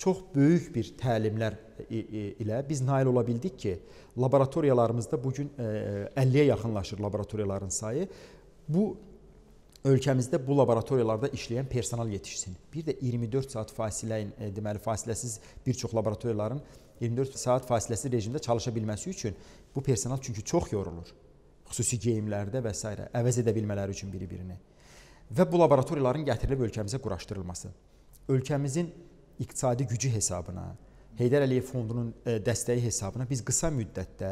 Çox böyük bir təlimlər e, e, ilə biz nail ola bildik ki, laboratoriyalarımızda bu gün 50-yə e, yaxınlaşır laboratoriyaların sayı. Bu ölkəmizdə bu laboratoriyalarda işləyən personal yetişsin. Bir də 24 saat fasilə deməli fasiləsiz bir çox laboratoriyaların 24 saat fasiləsiz rejimdə çalışa bilməsi üçün bu personal çünki çox yorulur. Xüsusi geyimlərdə və s. əvəz edə bilmələri üçün biri-birini. Və bu laboratoriyaların gətirilib ölkəmizə quraşdırılması. Ölkəmizin iqtisadi gücü hesabına, Heydər Əliyev fondunun e, dəstəyi hesabına biz qısa müddətdə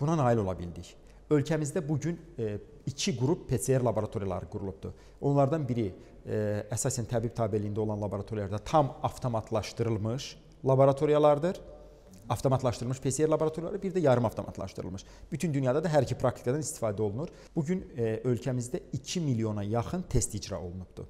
buna nail ola bildik. Ölkəmizdə bu gün e, iki qrup PCR laboratoriyaları qurulubdur. Onlardan biri e, əsasən təbib tabeliyində olan laboratoriyalarda tam avtomatlaşdırılmış laboratoriyalardır. Avtomatlaşdırılmış PCR laboratoriyaları, bir də yarım avtomatlaşdırılmış. Bütün dünyada da hər iki praktikadan istifadə olunur. Bu gün e, ölkəmizdə 2 milyona yaxın test icra olunubdur.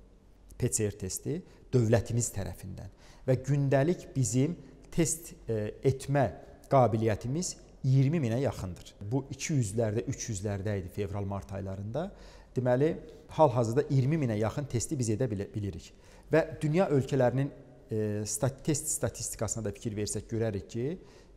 PCR testi dövlətimiz tərəfindən və gündəlik bizim test e, etmə qabiliyyətimiz 20 minə yaxındır. Bu 200-lərdə, 300-lərdə idi fevral-mart aylarında. Deməli, hal-hazırda 20 minə yaxın testi biz edə bilirik. Və dünya ölkələrinin test statistikasına da fikir versək görərik ki,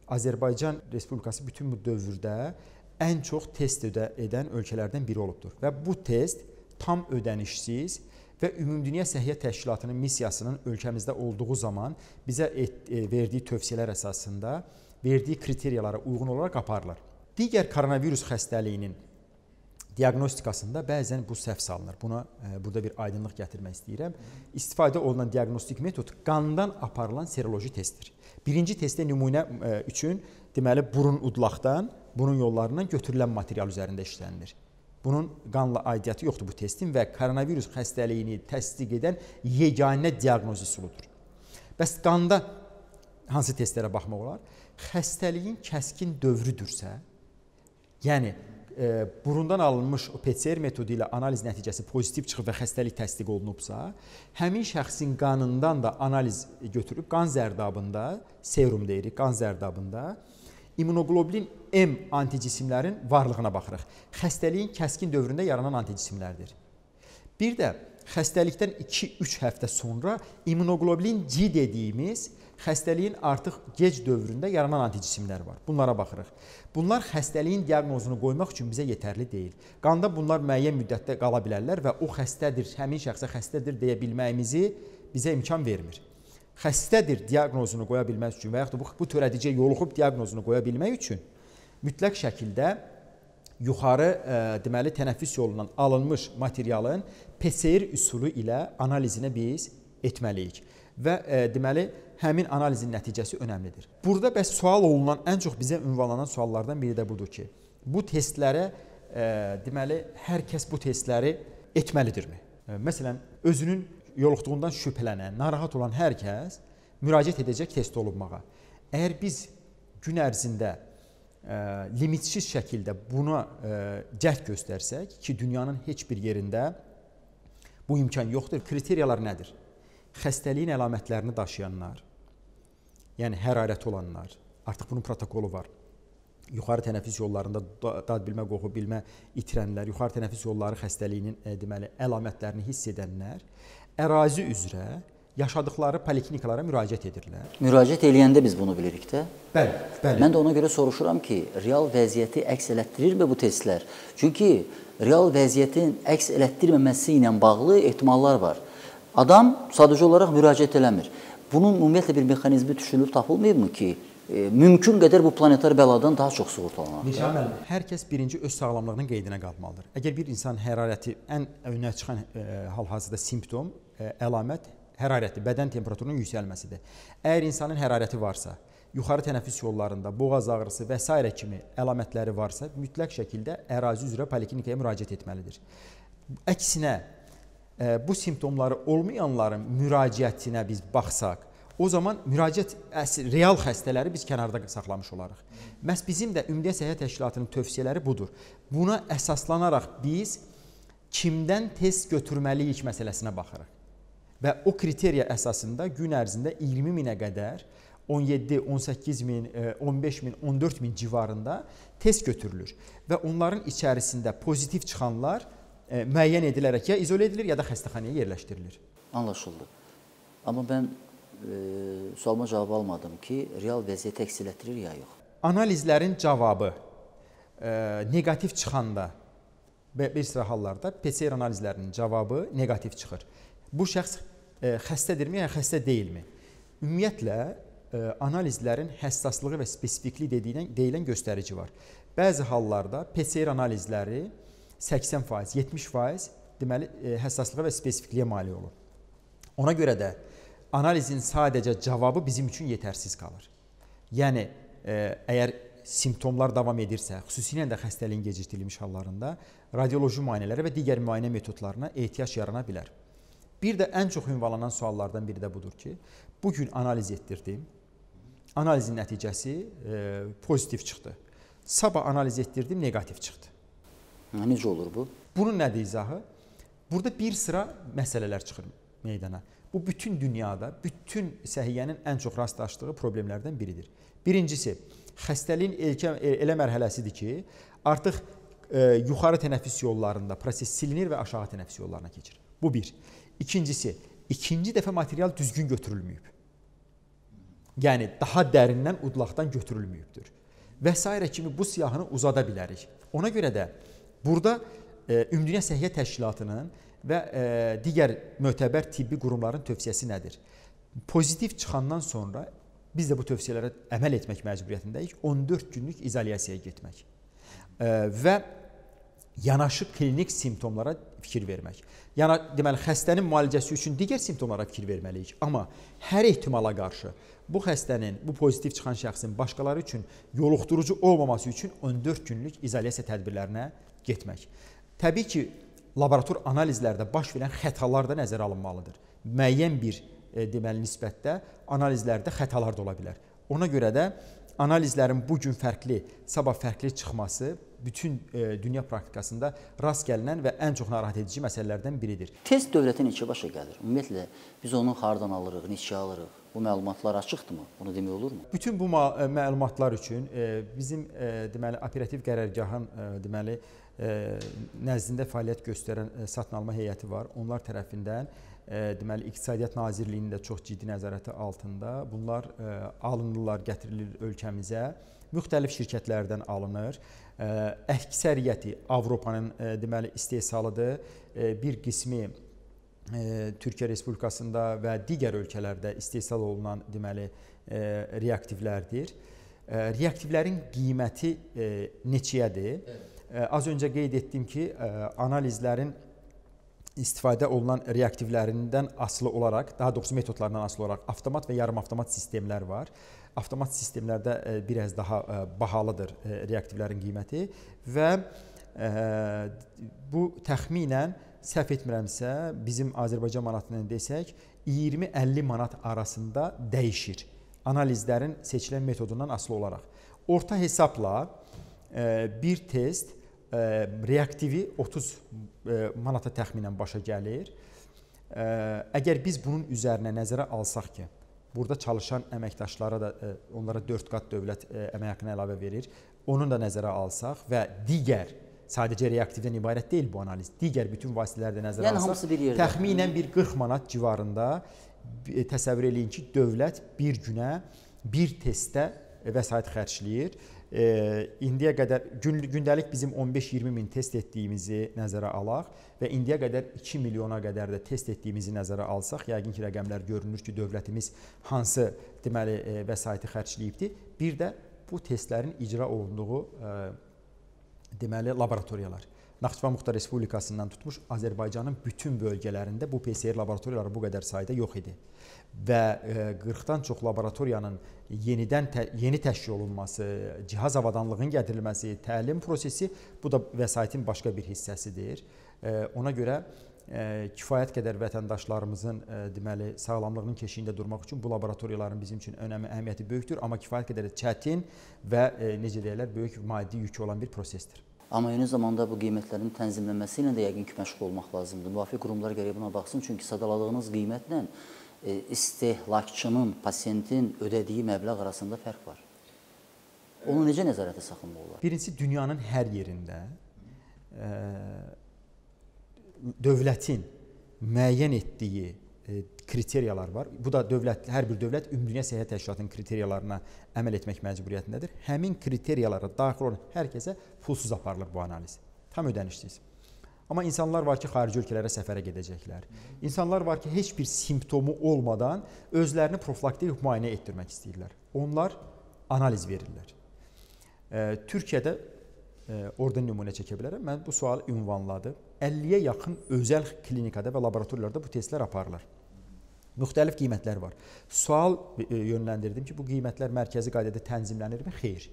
Azərbaycan Respublikası bütün bu dövrdə ən çox test ödə edən ölkələrdən biri olubdur. Və bu test tam ödənişsiz və Ümumdünya Səhiyyə Təşkilatının missiyasının ölkəmizdə olduğu zaman bizə et, e, verdiyi tövsiyələr əsasında verdiyi kriteriyalara uyğun olaraq aparılır. Digər koronavirus xəstəliyinin diaqnostikasında bəzən bu səhv salınır. Buna e, burada bir aydınlıq gətirmək istəyirəm. İstifadə olunan diaqnostik metod qandan aparılan seroloji testdir. Birinci testdə nümunə e, üçün deməli burun udlaqdan, burun yollarından götürülən material üzərində işlənilir. Bunun qanla aidiyyatı yoxdur bu testin və koronavirus xəstəliyini təsdiq edən yeganə diaqnoz üsuludur. Bəs qanda hansı testlərə baxmaq olar? xəstəliyin kəskin dövrüdürsə, yəni burundan alınmış PCR metodu ilə analiz nəticəsi pozitiv çıxıb və xəstəlik təsdiq olunubsa, həmin şəxsin qanından da analiz götürüb qan zərdabında, serum deyirik, qan zərdabında immunoqlobulin M anticismlərin varlığına baxırıq. Xəstəliyin kəskin dövründə yaranan anticismlərdir. Bir də xəstəlikdən 2-3 həftə sonra immunoqlobulin C dediyimiz xəstəliyin artıq gec dövründə yaranan anticismlər var. Bunlara baxırıq. Bunlar xəstəliyin diaqnozunu qoymaq üçün bizə yetərli deyil. Qanda bunlar müəyyən müddətdə qala bilərlər və o xəstədir, həmin şəxsə xəstədir deyə bilməyimizi bizə imkan vermir. Xəstədir diaqnozunu qoya bilmək üçün və yaxud da bu, bu törədiciyə yoluxub diaqnozunu qoya bilmək üçün mütləq şəkildə yuxarı e, deməli tənəffüs yolundan alınmış materialın PCR üsulu ilə analizini biz etməliyik. Və e, deməli həmin analizin nəticəsi önəmlidir. Burada bəs sual olunan ən çox bizə ünvanlanan suallardan biri də budur ki, bu testlərə e, deməli hər kəs bu testləri etməlidirmi? E, məsələn, özünün yoluxduğundan şübhələnən, narahat olan hər kəs müraciət edəcək test olunmağa. Əgər biz gün ərzində ə, limitsiz şəkildə buna ə, cəhd göstərsək ki, dünyanın heç bir yerində Bu imkan yoxdur. Kriteriyalar nədir? Xəstəliyin əlamətlərini daşıyanlar, yəni hərarəti olanlar, artıq bunun protokolu var. Yuxarı tənəffüs yollarında dad bilmə, qoxu bilmə itirənlər, yuxarı tənəffüs yolları xəstəliyinin e, deməli əlamətlərini hiss edənlər ərazi üzrə yaşadıkları poliklinikalara müraciət edirlər. Müraciət eləyəndə biz bunu bilirik də. Bəli, bəli. Mən də ona görə soruşuram ki, real vəziyyəti əks elətdirirmi bu testlər? Çünki real vəziyyətin əks elətdirməməsi ilə bağlı ehtimallar var. Adam sadəcə olaraq müraciət eləmir. Bunun ümumiyyətlə bir mexanizmi düşünülüb tapılmayıbmı ki, e, mümkün qədər bu planetar bəladan daha çox sığortalanar? Nişan müəllim, hər kəs birinci öz sağlamlığının qeydinə qalmalıdır. Əgər bir insan hərarəti ən önə çıxan e, hal-hazırda simptom, e, əlamət hərarəti, bədən temperaturunun yüksəlməsidir. Əgər insanın hərarəti varsa, yuxarı tənəffüs yollarında boğaz ağrısı və s. kimi əlamətləri varsa, mütləq şəkildə ərazi üzrə poliklinikaya müraciət etməlidir. Əksinə, bu simptomları olmayanların müraciətinə biz baxsaq, o zaman müraciət real xəstələri biz kənarda saxlamış olarıq. Məs bizim də Ümumdünya Səhiyyə Təşkilatının tövsiyələri budur. Buna əsaslanaraq biz kimdən test götürməliyik məsələsinə baxırıq. Və o kriteriya əsasında gün ərzində 20 minə qədər 17, 18 min, 15 min, 14 min civarında test götürülür və onların içərisində pozitiv çıxanlar E, müəyyən edilərək ya izolə edilir, ya da xəstəxanaya yerləşdirilir. Anlaşıldı. Amma mən e, sualıma cavab almadım ki, real vəziyyəti əks elətdirir ya yox. Analizlərin cavabı e, neqativ çıxanda və bir sıra hallarda PCR analizlərinin cavabı neqativ çıxır. Bu şəxs e, xəstədirmi, ya xəstə deyilmi? Ümumiyyətlə e, analizlərin həssaslığı və spesifikliyi dediyən deyilən göstərici var. Bəzi hallarda PCR analizləri 80%, 70% deməli e, həssaslığa və spesifikliyə malik olur. Ona görə də analizin sadəcə cavabı bizim üçün yetərsiz qalır. Yəni e, əgər simptomlar davam edirsə, xüsusilə də xəstəliyin gecikdirilmiş hallarında radioloji müayinələrə və digər müayinə metodlarına ehtiyac yarana bilər. Bir də ən çox ünvanlanan suallardan biri də budur ki, bu gün analiz etdirdim. Analizin nəticəsi e, pozitiv çıxdı. Sabah analiz etdirdim, neqativ çıxdı. Necə olur bu? Bunun nədir izahı? Burada bir sıra məsələlər çıxır meydana. Bu bütün dünyada, bütün səhiyyənin ən çox rastlaşdığı problemlərdən biridir. Birincisi, xəstəliyin elkə, elə mərhələsidir ki, artıq e, yuxarı tənəffüs yollarında proses silinir və aşağı tənəffüs yollarına keçir. Bu bir. İkincisi, ikinci dəfə material düzgün götürülməyib. Yəni daha dərindən udlaqdan götürülməyibdir. Və s. kimi bu siyahını uzada bilərik. Ona görə də Burada e, Ümumdünya Səhiyyə Təşkilatının və e, digər mötəbər tibbi qurumların tövsiyəsi nədir? Pozitiv çıxandan sonra biz də bu tövsiyələrə əməl etmək məcburiyyətindəyik. 14 günlük izolyasiyaya getmək. E, və yanaşı klinik simptomlara fikir vermək. Yəni deməli xəstənin müalicəsi üçün digər simptomlara fikir verməliyik. Amma hər ehtimala qarşı bu xəstənin, bu pozitiv çıxan şəxsin başqaları üçün yoluxdurucu olmaması üçün 14 günlük izolyasiya tədbirlərinə getmək. Təbii ki, laborator analizlərdə baş verən xətalar da nəzərə alınmalıdır. Müəyyən bir e, deməli nisbətdə analizlərdə xətalar da ola bilər. Ona görə də analizlərin bu gün fərqli, sabah fərqli çıxması bütün e, dünya praktikasında rast gəlinən və ən çox narahat edici məsələlərdən biridir. Test dövlətə neçə başa gəlir? Ümumiyyətlə biz onu hardan alırıq, neçə alırıq? Bu məlumatlar açıqdırmı? Bunu demək olurmu? Bütün bu e, məlumatlar üçün e, bizim e, deməli operativ qərargahın e, deməli nəzdində fəaliyyət göstərən satın alma heyəti var. Onlar tərəfindən deməli İqtisadiyyat Nazirliyinin də çox ciddi nəzarəti altında bunlar alınırlar, gətirilir ölkəmizə. Müxtəlif şirkətlərdən alınır. Əksəriyyəti Avropanın deməli istehsalıdır. Bir qismi Türkiyə Respublikasında və digər ölkələrdə istehsal olunan deməli reaktivlərdir. Reaktivlərin qiyməti neçəyədir? Evet. Az öncə qeyd etdim ki, analizlərin istifadə olunan reaktivlərindən asılı olaraq, daha doğrusu metodlarından asılı olaraq avtomat və yarımavtomat sistemlər var. Avtomat sistemlərdə biraz daha bahalıdır reaktivlərin qiyməti və bu təxminən səhv etmirəmsə, bizim Azərbaycan manatından desək, 20-50 manat arasında dəyişir. Analizlərin seçilən metodundan asılı olaraq. Orta hesabla bir test reaktivi 30 manata təxminən başa gəlir Əgər biz bunun üzərinə nəzərə alsaq ki, burada çalışan əməkdaşlara da onlara 4 qat dövlət əmək haqqına əlavə verir, onun da nəzərə alsaq və digər sadəcə reaktivdən ibarət deyil bu analiz. Digər bütün vasitələri də nəzərə yəni, alsaq, bir təxminən bir 40 manat civarında təsəvvür eləyin ki, dövlət bir günə bir testdə vəsait xərcləyir. İndiyə qədər gün, gündəlik bizim 15-20 min test etdiyimizi nəzərə alaq və indiyə qədər 2 milyona qədər də test etdiyimizi nəzərə alsaq, yəqin ki, rəqəmlər görünür ki, dövlətimiz hansı deməli e, vəsaiti xərcləyibdi. Bir də bu testlərin icra olunduğu e, deməli laboratoriyalar. Naxçıvan Muxtar Respublikasından tutmuş Azərbaycanın bütün bölgələrində bu PCR laboratoriyaları bu qədər sayda yox idi. Və 40-dan e, çox laboratoriyanın yenidən tə, yeni təşkil olunması, cihaz avadanlığının gətirilməsi, təlim prosesi bu da vəsaitin başqa bir hissəsidir. E, ona görə e, kifayət qədər vətəndaşlarımızın deməli sağlamlığının keşiyində durmaq üçün bu laboratoriyaların bizim üçün önəmi, əhəmiyyəti böyükdür, amma kifayət qədər çətin və necə deyirlər, böyük maddi yükü olan bir prosesdir. Amma eyni zamanda bu qiymətlərin tənzimlənməsi ilə də yəqin ki, məşğul olmaq lazımdır. Müvafiq qurumlar gərək buna baxsın, çünki sadaladığınız qiymətlə istehlakçının, pasiyentin ödədiyi məbləğ arasında fərq var. Onu necə nəzarətə saxlamaq olar? Birincisi dünyanın hər yerində ə, e, dövlətin müəyyən etdiyi E, kriteriyalar var. Bu da dövlət hər bir dövlət Ümumdünya Səhiyyə Təşkilatının kriteriyalarına əməl etmək məcburiyyətindədir. Həmin kriteriyalara daxil olan hər kəsə pulsuz aparılır bu analiz. Tam ödənişsiz. Amma insanlar var ki, xarici ölkələrə səfərə gedəcəklər. İnsanlar var ki, heç bir simptomu olmadan özlərini profilaktik müayinə etdirmək istəyirlər. Onlar analiz verirlər. Türkiyədə orada nümunə çəkə bilərəm. Mən bu sualı ünvanladım. 50-yə yaxın özəl klinikada və laboratoriyalarda bu testlər aparılır müxtəlif qiymətlər var. Sual yönləndirdim ki, bu qiymətlər mərkəzi qaydada tənzimlənirmi? Xeyr.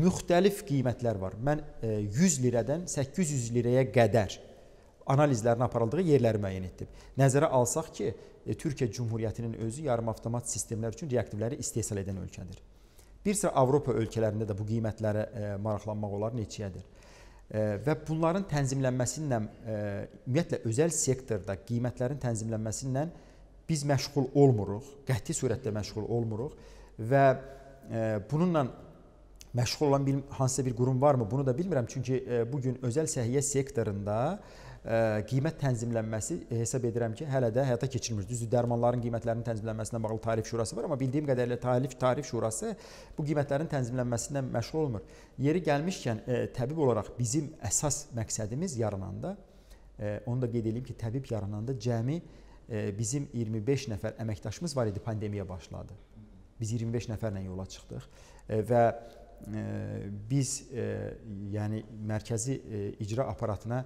Müxtəlif qiymətlər var. Mən 100 e, liradan 800 liraya qədər analizlərin aparıldığı yerləri müəyyən etdim. Nəzərə alsaq ki, e, Türkiyə Cümhuriyyətinin özü yarımavtomat sistemlər üçün reaktivləri istehsal edən ölkədir. Bir sıra Avropa ölkələrində də bu qiymətlərə maraqlanmaq olar neçəyədir. Və bunların tənzimlənməsi ilə ümumiyyətlə özəl sektorda qiymətlərin tənzimlənməsi ilə biz məşğul olmuruq, qəti surətdə məşğul olmuruq və e, bununla məşğul olan hansısa bir qurum varmı? Bunu da bilmirəm. Çünki e, bu gün özəl səhiyyə sektorunda e, qiymət tənzimlənməsi hesab edirəm ki, hələ də həyata keçirilmir. Düzdür, dərmanların qiymətlərinin tənzimlənməsinə bağlı tarif şurası var, amma bildiyim qədərilə tarif tarif şurası bu qiymətlərin tənzimlənməsinə məşğul olmur. Yeri gəlmişkən təbib olaraq bizim əsas məqsədimiz yarananda onu da qeyd edeyim ki, təbib yarananda cəmi bizim 25 nəfər əməkdaşımız var idi, pandemiya başladı. Biz 25 nəfərlə yola çıxdıq və biz yəni mərkəzi icra aparatına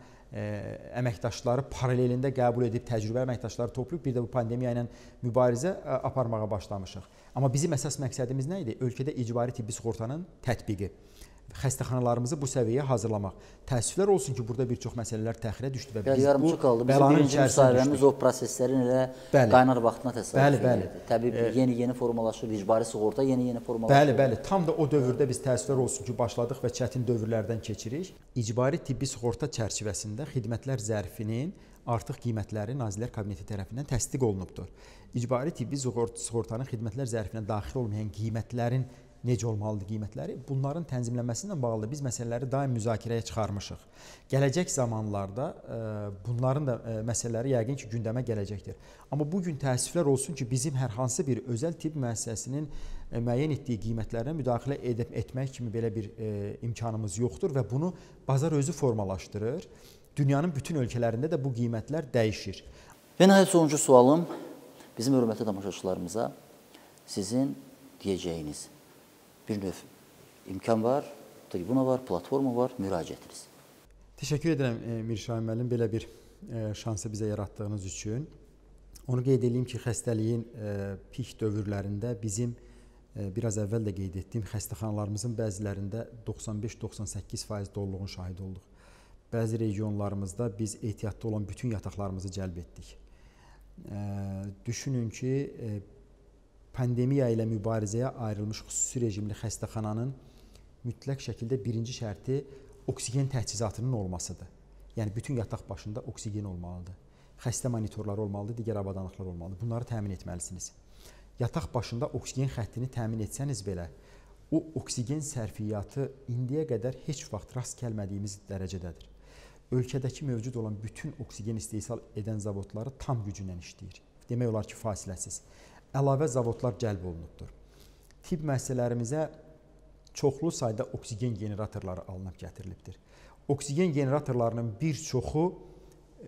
əməkdaşları paralelində qəbul edib təcrübə əməkdaşları toplayıb bir də bu pandemiya ilə mübarizə aparmağa başlamışıq. Amma bizim əsas məqsədimiz nə idi? Ölkədə icbari tibbi sığortanın tətbiqi xəstəxanalarımızı bu səviyyəyə hazırlamaq. Təəssüflər olsun ki, burada bir çox məsələlər təxirə düşdü və biz yarımçı qaldı. Bizim birinci müsahibəmiz o proseslərin elə bəli. qaynar vaxtına təsadüf bəli, bəli. edir. Təbii e, yeni-yeni formalaşır, icbari sığorta yeni-yeni formalaşır. Bəli, bəli. Tam da o dövrdə biz təəssüflər olsun ki, başladıq və çətin dövrlərdən keçirik. İcbari tibbi sığorta çərçivəsində xidmətlər zərfinin artıq qiymətləri Nazirlər Kabineti tərəfindən təsdiq olunubdur. İcbari tibbi sığortanın xidmətlər zərfinə daxil olmayan qiymətlərin necə olmalıdır qiymətləri? Bunların tənzimlənməsi ilə bağlı biz məsələləri daim müzakirəyə çıxarmışıq. Gələcək zamanlarda e, bunların da e, məsələləri yəqin ki, gündəmə gələcəkdir. Amma bu gün təəssüflər olsun ki, bizim hər hansı bir özəl tibb müəssisəsinin e, müəyyən etdiyi qiymətlərə müdaxilə edib etmək kimi belə bir imkanımız yoxdur və bunu bazar özü formalaşdırır. Dünyanın bütün ölkələrində də bu qiymətlər dəyişir. Və nəhayət sonuncu sualım bizim hörmətli tamaşaçılarımıza sizin deyəcəyiniz bir növ imkan var, tribuna var, platforma var, müraciətiniz. Təşəkkür edirəm e, Mirşahin müəllim belə bir e, şansı bizə yaratdığınız üçün. Onu qeyd edeyim ki, xəstəliyin e, pik dövrlərində bizim biraz əvvəl də qeyd etdiyim xəstəxanalarımızın bəzilərində 95-98% doluluğun şahid olduq. Bəzi regionlarımızda biz ehtiyatda olan bütün yataqlarımızı cəlb etdik. Düşünün ki, pandemiya ilə mübarizəyə ayrılmış xüsusi rejimli xəstəxananın mütləq şəkildə birinci şərti oksigen təchizatının olmasıdır. Yəni bütün yataq başında oksigen olmalıdır. xəstə monitorları olmalıdır, digər avadanlıqlar olmalıdır. Bunları təmin etməlisiniz. Yataq başında oksigen xəttini təmin etsəniz belə, o oksigen sərfiyyatı indiyə qədər heç vaxt rast gəlmədiyimiz dərəcədədir. Ölkədəki mövcud olan bütün oksigen istehsal edən zavodları tam gücü ilə işləyir. Demək olar ki, fasiləsiz. Əlavə zavodlar cəlb olunubdur. Tibb müəssisələrimizə çoxlu sayda oksigen generatorları alınıb gətirilibdir. Oksigen generatorlarının bir çoxu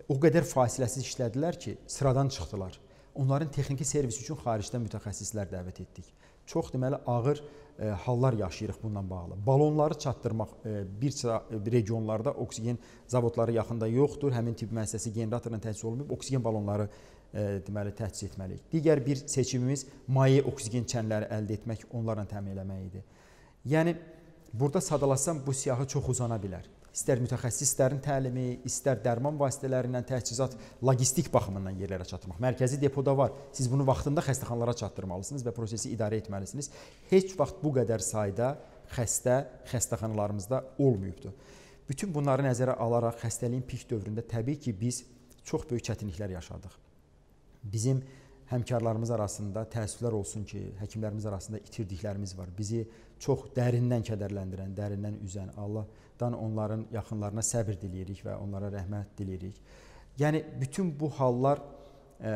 o qədər fasiləsiz işlədilər ki, sıradan çıxdılar. Onların texniki servis üçün xaricdən mütəxəssislər dəvət etdik. Çox deməli ağır e, hallar yaşayırıq bununla bağlı. Balonları çatdırmaq e, bir sıra regionlarda oksigen zavodları yaxında yoxdur. Həmin tibb müəssisəsi generatorla təchiz olunmayıb, oksigen balonları e, deməli təchiz etməliyik. Digər bir seçimimiz maye oksigen çənləri əldə etmək, onlarla təmin etmək idi. Yəni burada sadalasam bu siyahı çox uzana bilər istər mütəxəssislərin təlimi, istər dərman vasitələrindən təchizat logistik baxımından yerlərə çatdırmaq. Mərkəzi depoda var. Siz bunu vaxtında xəstəxanalara çatdırmalısınız və prosesi idarə etməlisiniz. Heç vaxt bu qədər sayda xəstə xəstəxanalarımızda olmayıbdı. Bütün bunları nəzərə alaraq xəstəliyin pik dövründə təbii ki, biz çox böyük çətinliklər yaşadıq. Bizim həmkarlarımız arasında təəssüflər olsun ki, həkimlərimiz arasında itirdiklərimiz var. Bizi çox dərindən kədərləndirən, dərindən üzən Allahdan onların yaxınlarına səbr diləyirik və onlara rəhmət diləyirik. Yəni bütün bu hallar ə,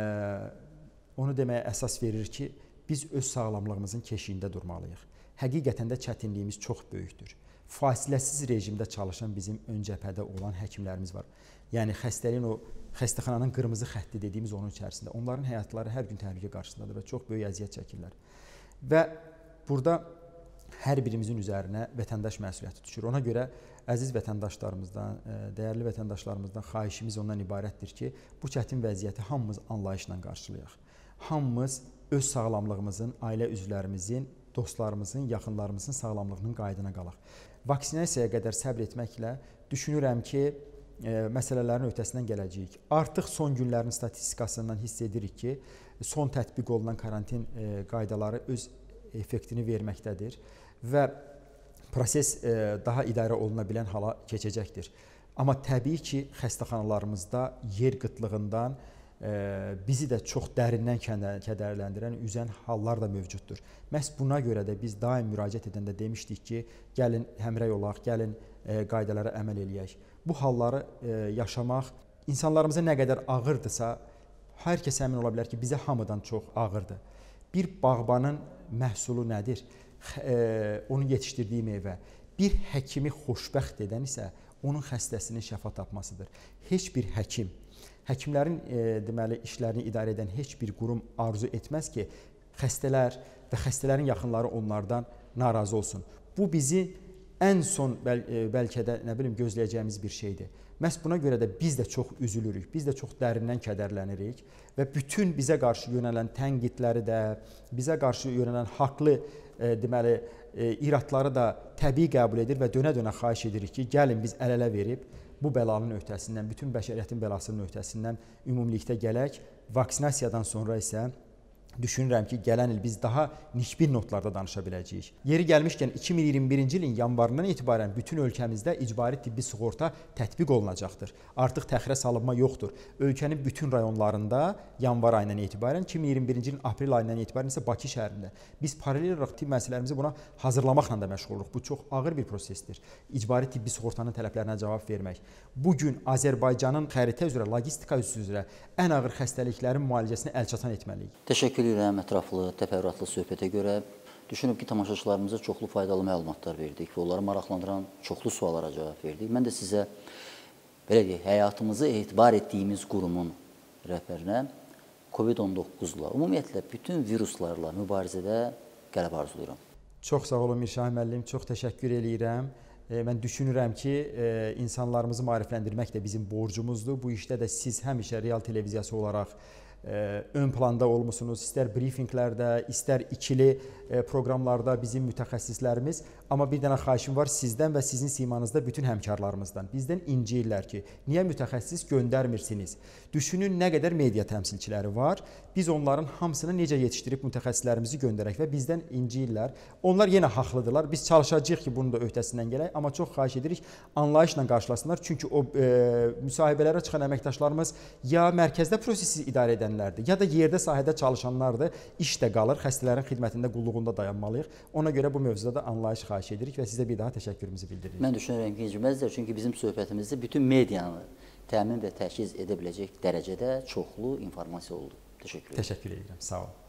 onu deməyə əsas verir ki, biz öz sağlamlığımızın keşiyində durmalıyıq. Həqiqətən də çətinliyimiz çox böyükdür. Fasiləsiz rejimdə çalışan bizim ön cəbhədə olan həkimlərimiz var. Yəni xəstəliyin o xəstəxananın qırmızı xətti dediyimiz onun içərisində. Onların həyatları hər gün təhlükə qarşısındadır və çox böyük əziyyət çəkirlər. Və burada hər birimizin üzərinə vətəndaş məsuliyyəti düşür. Ona görə əziz vətəndaşlarımızdan, e, dəyərli vətəndaşlarımızdan xahişimiz ondan ibarətdir ki, bu çətin vəziyyəti hamımız anlayışla qarşılayaq. Hamımız öz sağlamlığımızın, ailə üzvlərimizin, dostlarımızın, yaxınlarımızın sağlamlığının qaydına qalaq. Vaksinasiyaya qədər səbr etməklə düşünürəm ki, məsələlərin öhdəsindən gələcəyik. Artıq son günlərin statistikasından hiss edirik ki, son tətbiq olunan karantin e, qaydaları öz effektini verməkdədir və proses e, daha idarə oluna bilən hala keçəcəkdir. Amma təbii ki, xəstəxanalarımızda yer qıtlığından e, bizi də çox dərindən kədərləndirən, üzən hallar da mövcuddur. Məhz buna görə də biz daim müraciət edəndə demişdik ki, gəlin həmrəy olaq, gəlin e, qaydalara əməl eləyək bu halları e, yaşamaq insanlarımıza nə qədər ağırdısa, hər kəs əmin ola bilər ki, bizə hamıdan çox ağırdır. Bir bağbanın məhsulu nədir? E, onun yetişdirdiyi meyvə. Bir həkimi xoşbəxt edən isə onun xəstəsinin şəfa tapmasıdır. Heç bir həkim, həkimlərin e, deməli işlərini idarə edən heç bir qurum arzu etməz ki, xəstələr və xəstələrin yaxınları onlardan narazı olsun. Bu bizi ən son bəl e, bəlkə də nə bilim gözləyəcəyimiz bir şeydir. Məhz buna görə də biz də çox üzülürük, biz də çox dərindən kədərlənirik və bütün bizə qarşı yönələn tənqidləri də, bizə qarşı yönələn haqlı e, deməli e, iradları da təbii qəbul edir və dönə-dönə xahiş edirik ki, gəlin biz əl-ələ verib bu bəlanın öhdəsindən, bütün bəşəriyyətin bəlasının öhdəsindən ümumilikdə gələk. Vaksinasiyadan sonra isə düşünürəm ki, gələn il biz daha nisbi notlarda danışa biləcəyik. Yeri gəlmişkən 2021-ci ilin yanvarından etibarən bütün ölkəmizdə icbari tibbi sığorta tətbiq olunacaqdır. Artıq təxirə salınma yoxdur. Ölkənin bütün rayonlarında yanvar ayından etibarən 2021-ci ilin aprel ayından etibarən isə Bakı şəhərində biz paralel olaraq tibb müəssisələrimizi buna hazırlamaqla da məşğul oluruq. Bu çox ağır bir prosesdir. İcbari tibbi sığortanın tələblərinə cavab vermək. Bu gün Azərbaycanın xəritə üzrə, logistika üzrə ən ağır xəstəliklərin müalicəsini əlçatan etməliyik. Təşəkkür edirəm ətraflı, təfərrüatlı söhbətə görə. Düşünüb ki, tamaşaçılarımıza çoxlu faydalı məlumatlar verdik və onları maraqlandıran çoxlu suallara cavab verdik. Mən də sizə belə deyək, həyatımızı etibar etdiyimiz qurumun rəhbərinə COVID-19-la, ümumiyyətlə bütün viruslarla mübarizədə qələbə arzulayıram. Çox sağ olun Mirşah müəllim, çox təşəkkür eləyirəm. Mən düşünürəm ki, insanlarımızı maarifləndirmək də bizim borcumuzdur. Bu işdə də siz həmişə Real televiziyası olaraq e, ön planda olmusunuz, istər brifinqlərdə, istər ikili e, proqramlarda bizim mütəxəssislərimiz, amma bir dənə xahişim var sizdən və sizin simanızda bütün həmkarlarımızdan. Bizdən incəyirlər ki, niyə mütəxəssis göndərmirsiniz? Düşünün nə qədər media təmsilçiləri var. Biz onların hamısını necə yetişdirib mütəxəssislərimizi göndərək və bizdən incəyirlər. Onlar yenə haqlıdırlar. Biz çalışacağıq ki, bunun da öhdəsindən gələk, amma çox xahiş edirik anlayışla qarşılasınlar. Çünki o e, müsahibələrə çıxan əməkdaşlarımız ya mərkəzdə prosesi idarə edənlərdir, ya da yerdə sahədə çalışanlardır. İş də qalır, xəstələrin xidmətində qulluğunda dayanmalıyıq. Ona görə bu mövzuda da anlayış xahiş edirik və sizə bir daha təşəkkürümüzü bildiririk. Mən düşünürəm ki, incəməzdir, çünki bizim söhbətimizdə bütün medianı təmin və təchiz edə biləcək dərəcədə çoxlu informasiya oldu. Təşəkkür edirəm. Təşəkkür edirəm. Sağ olun.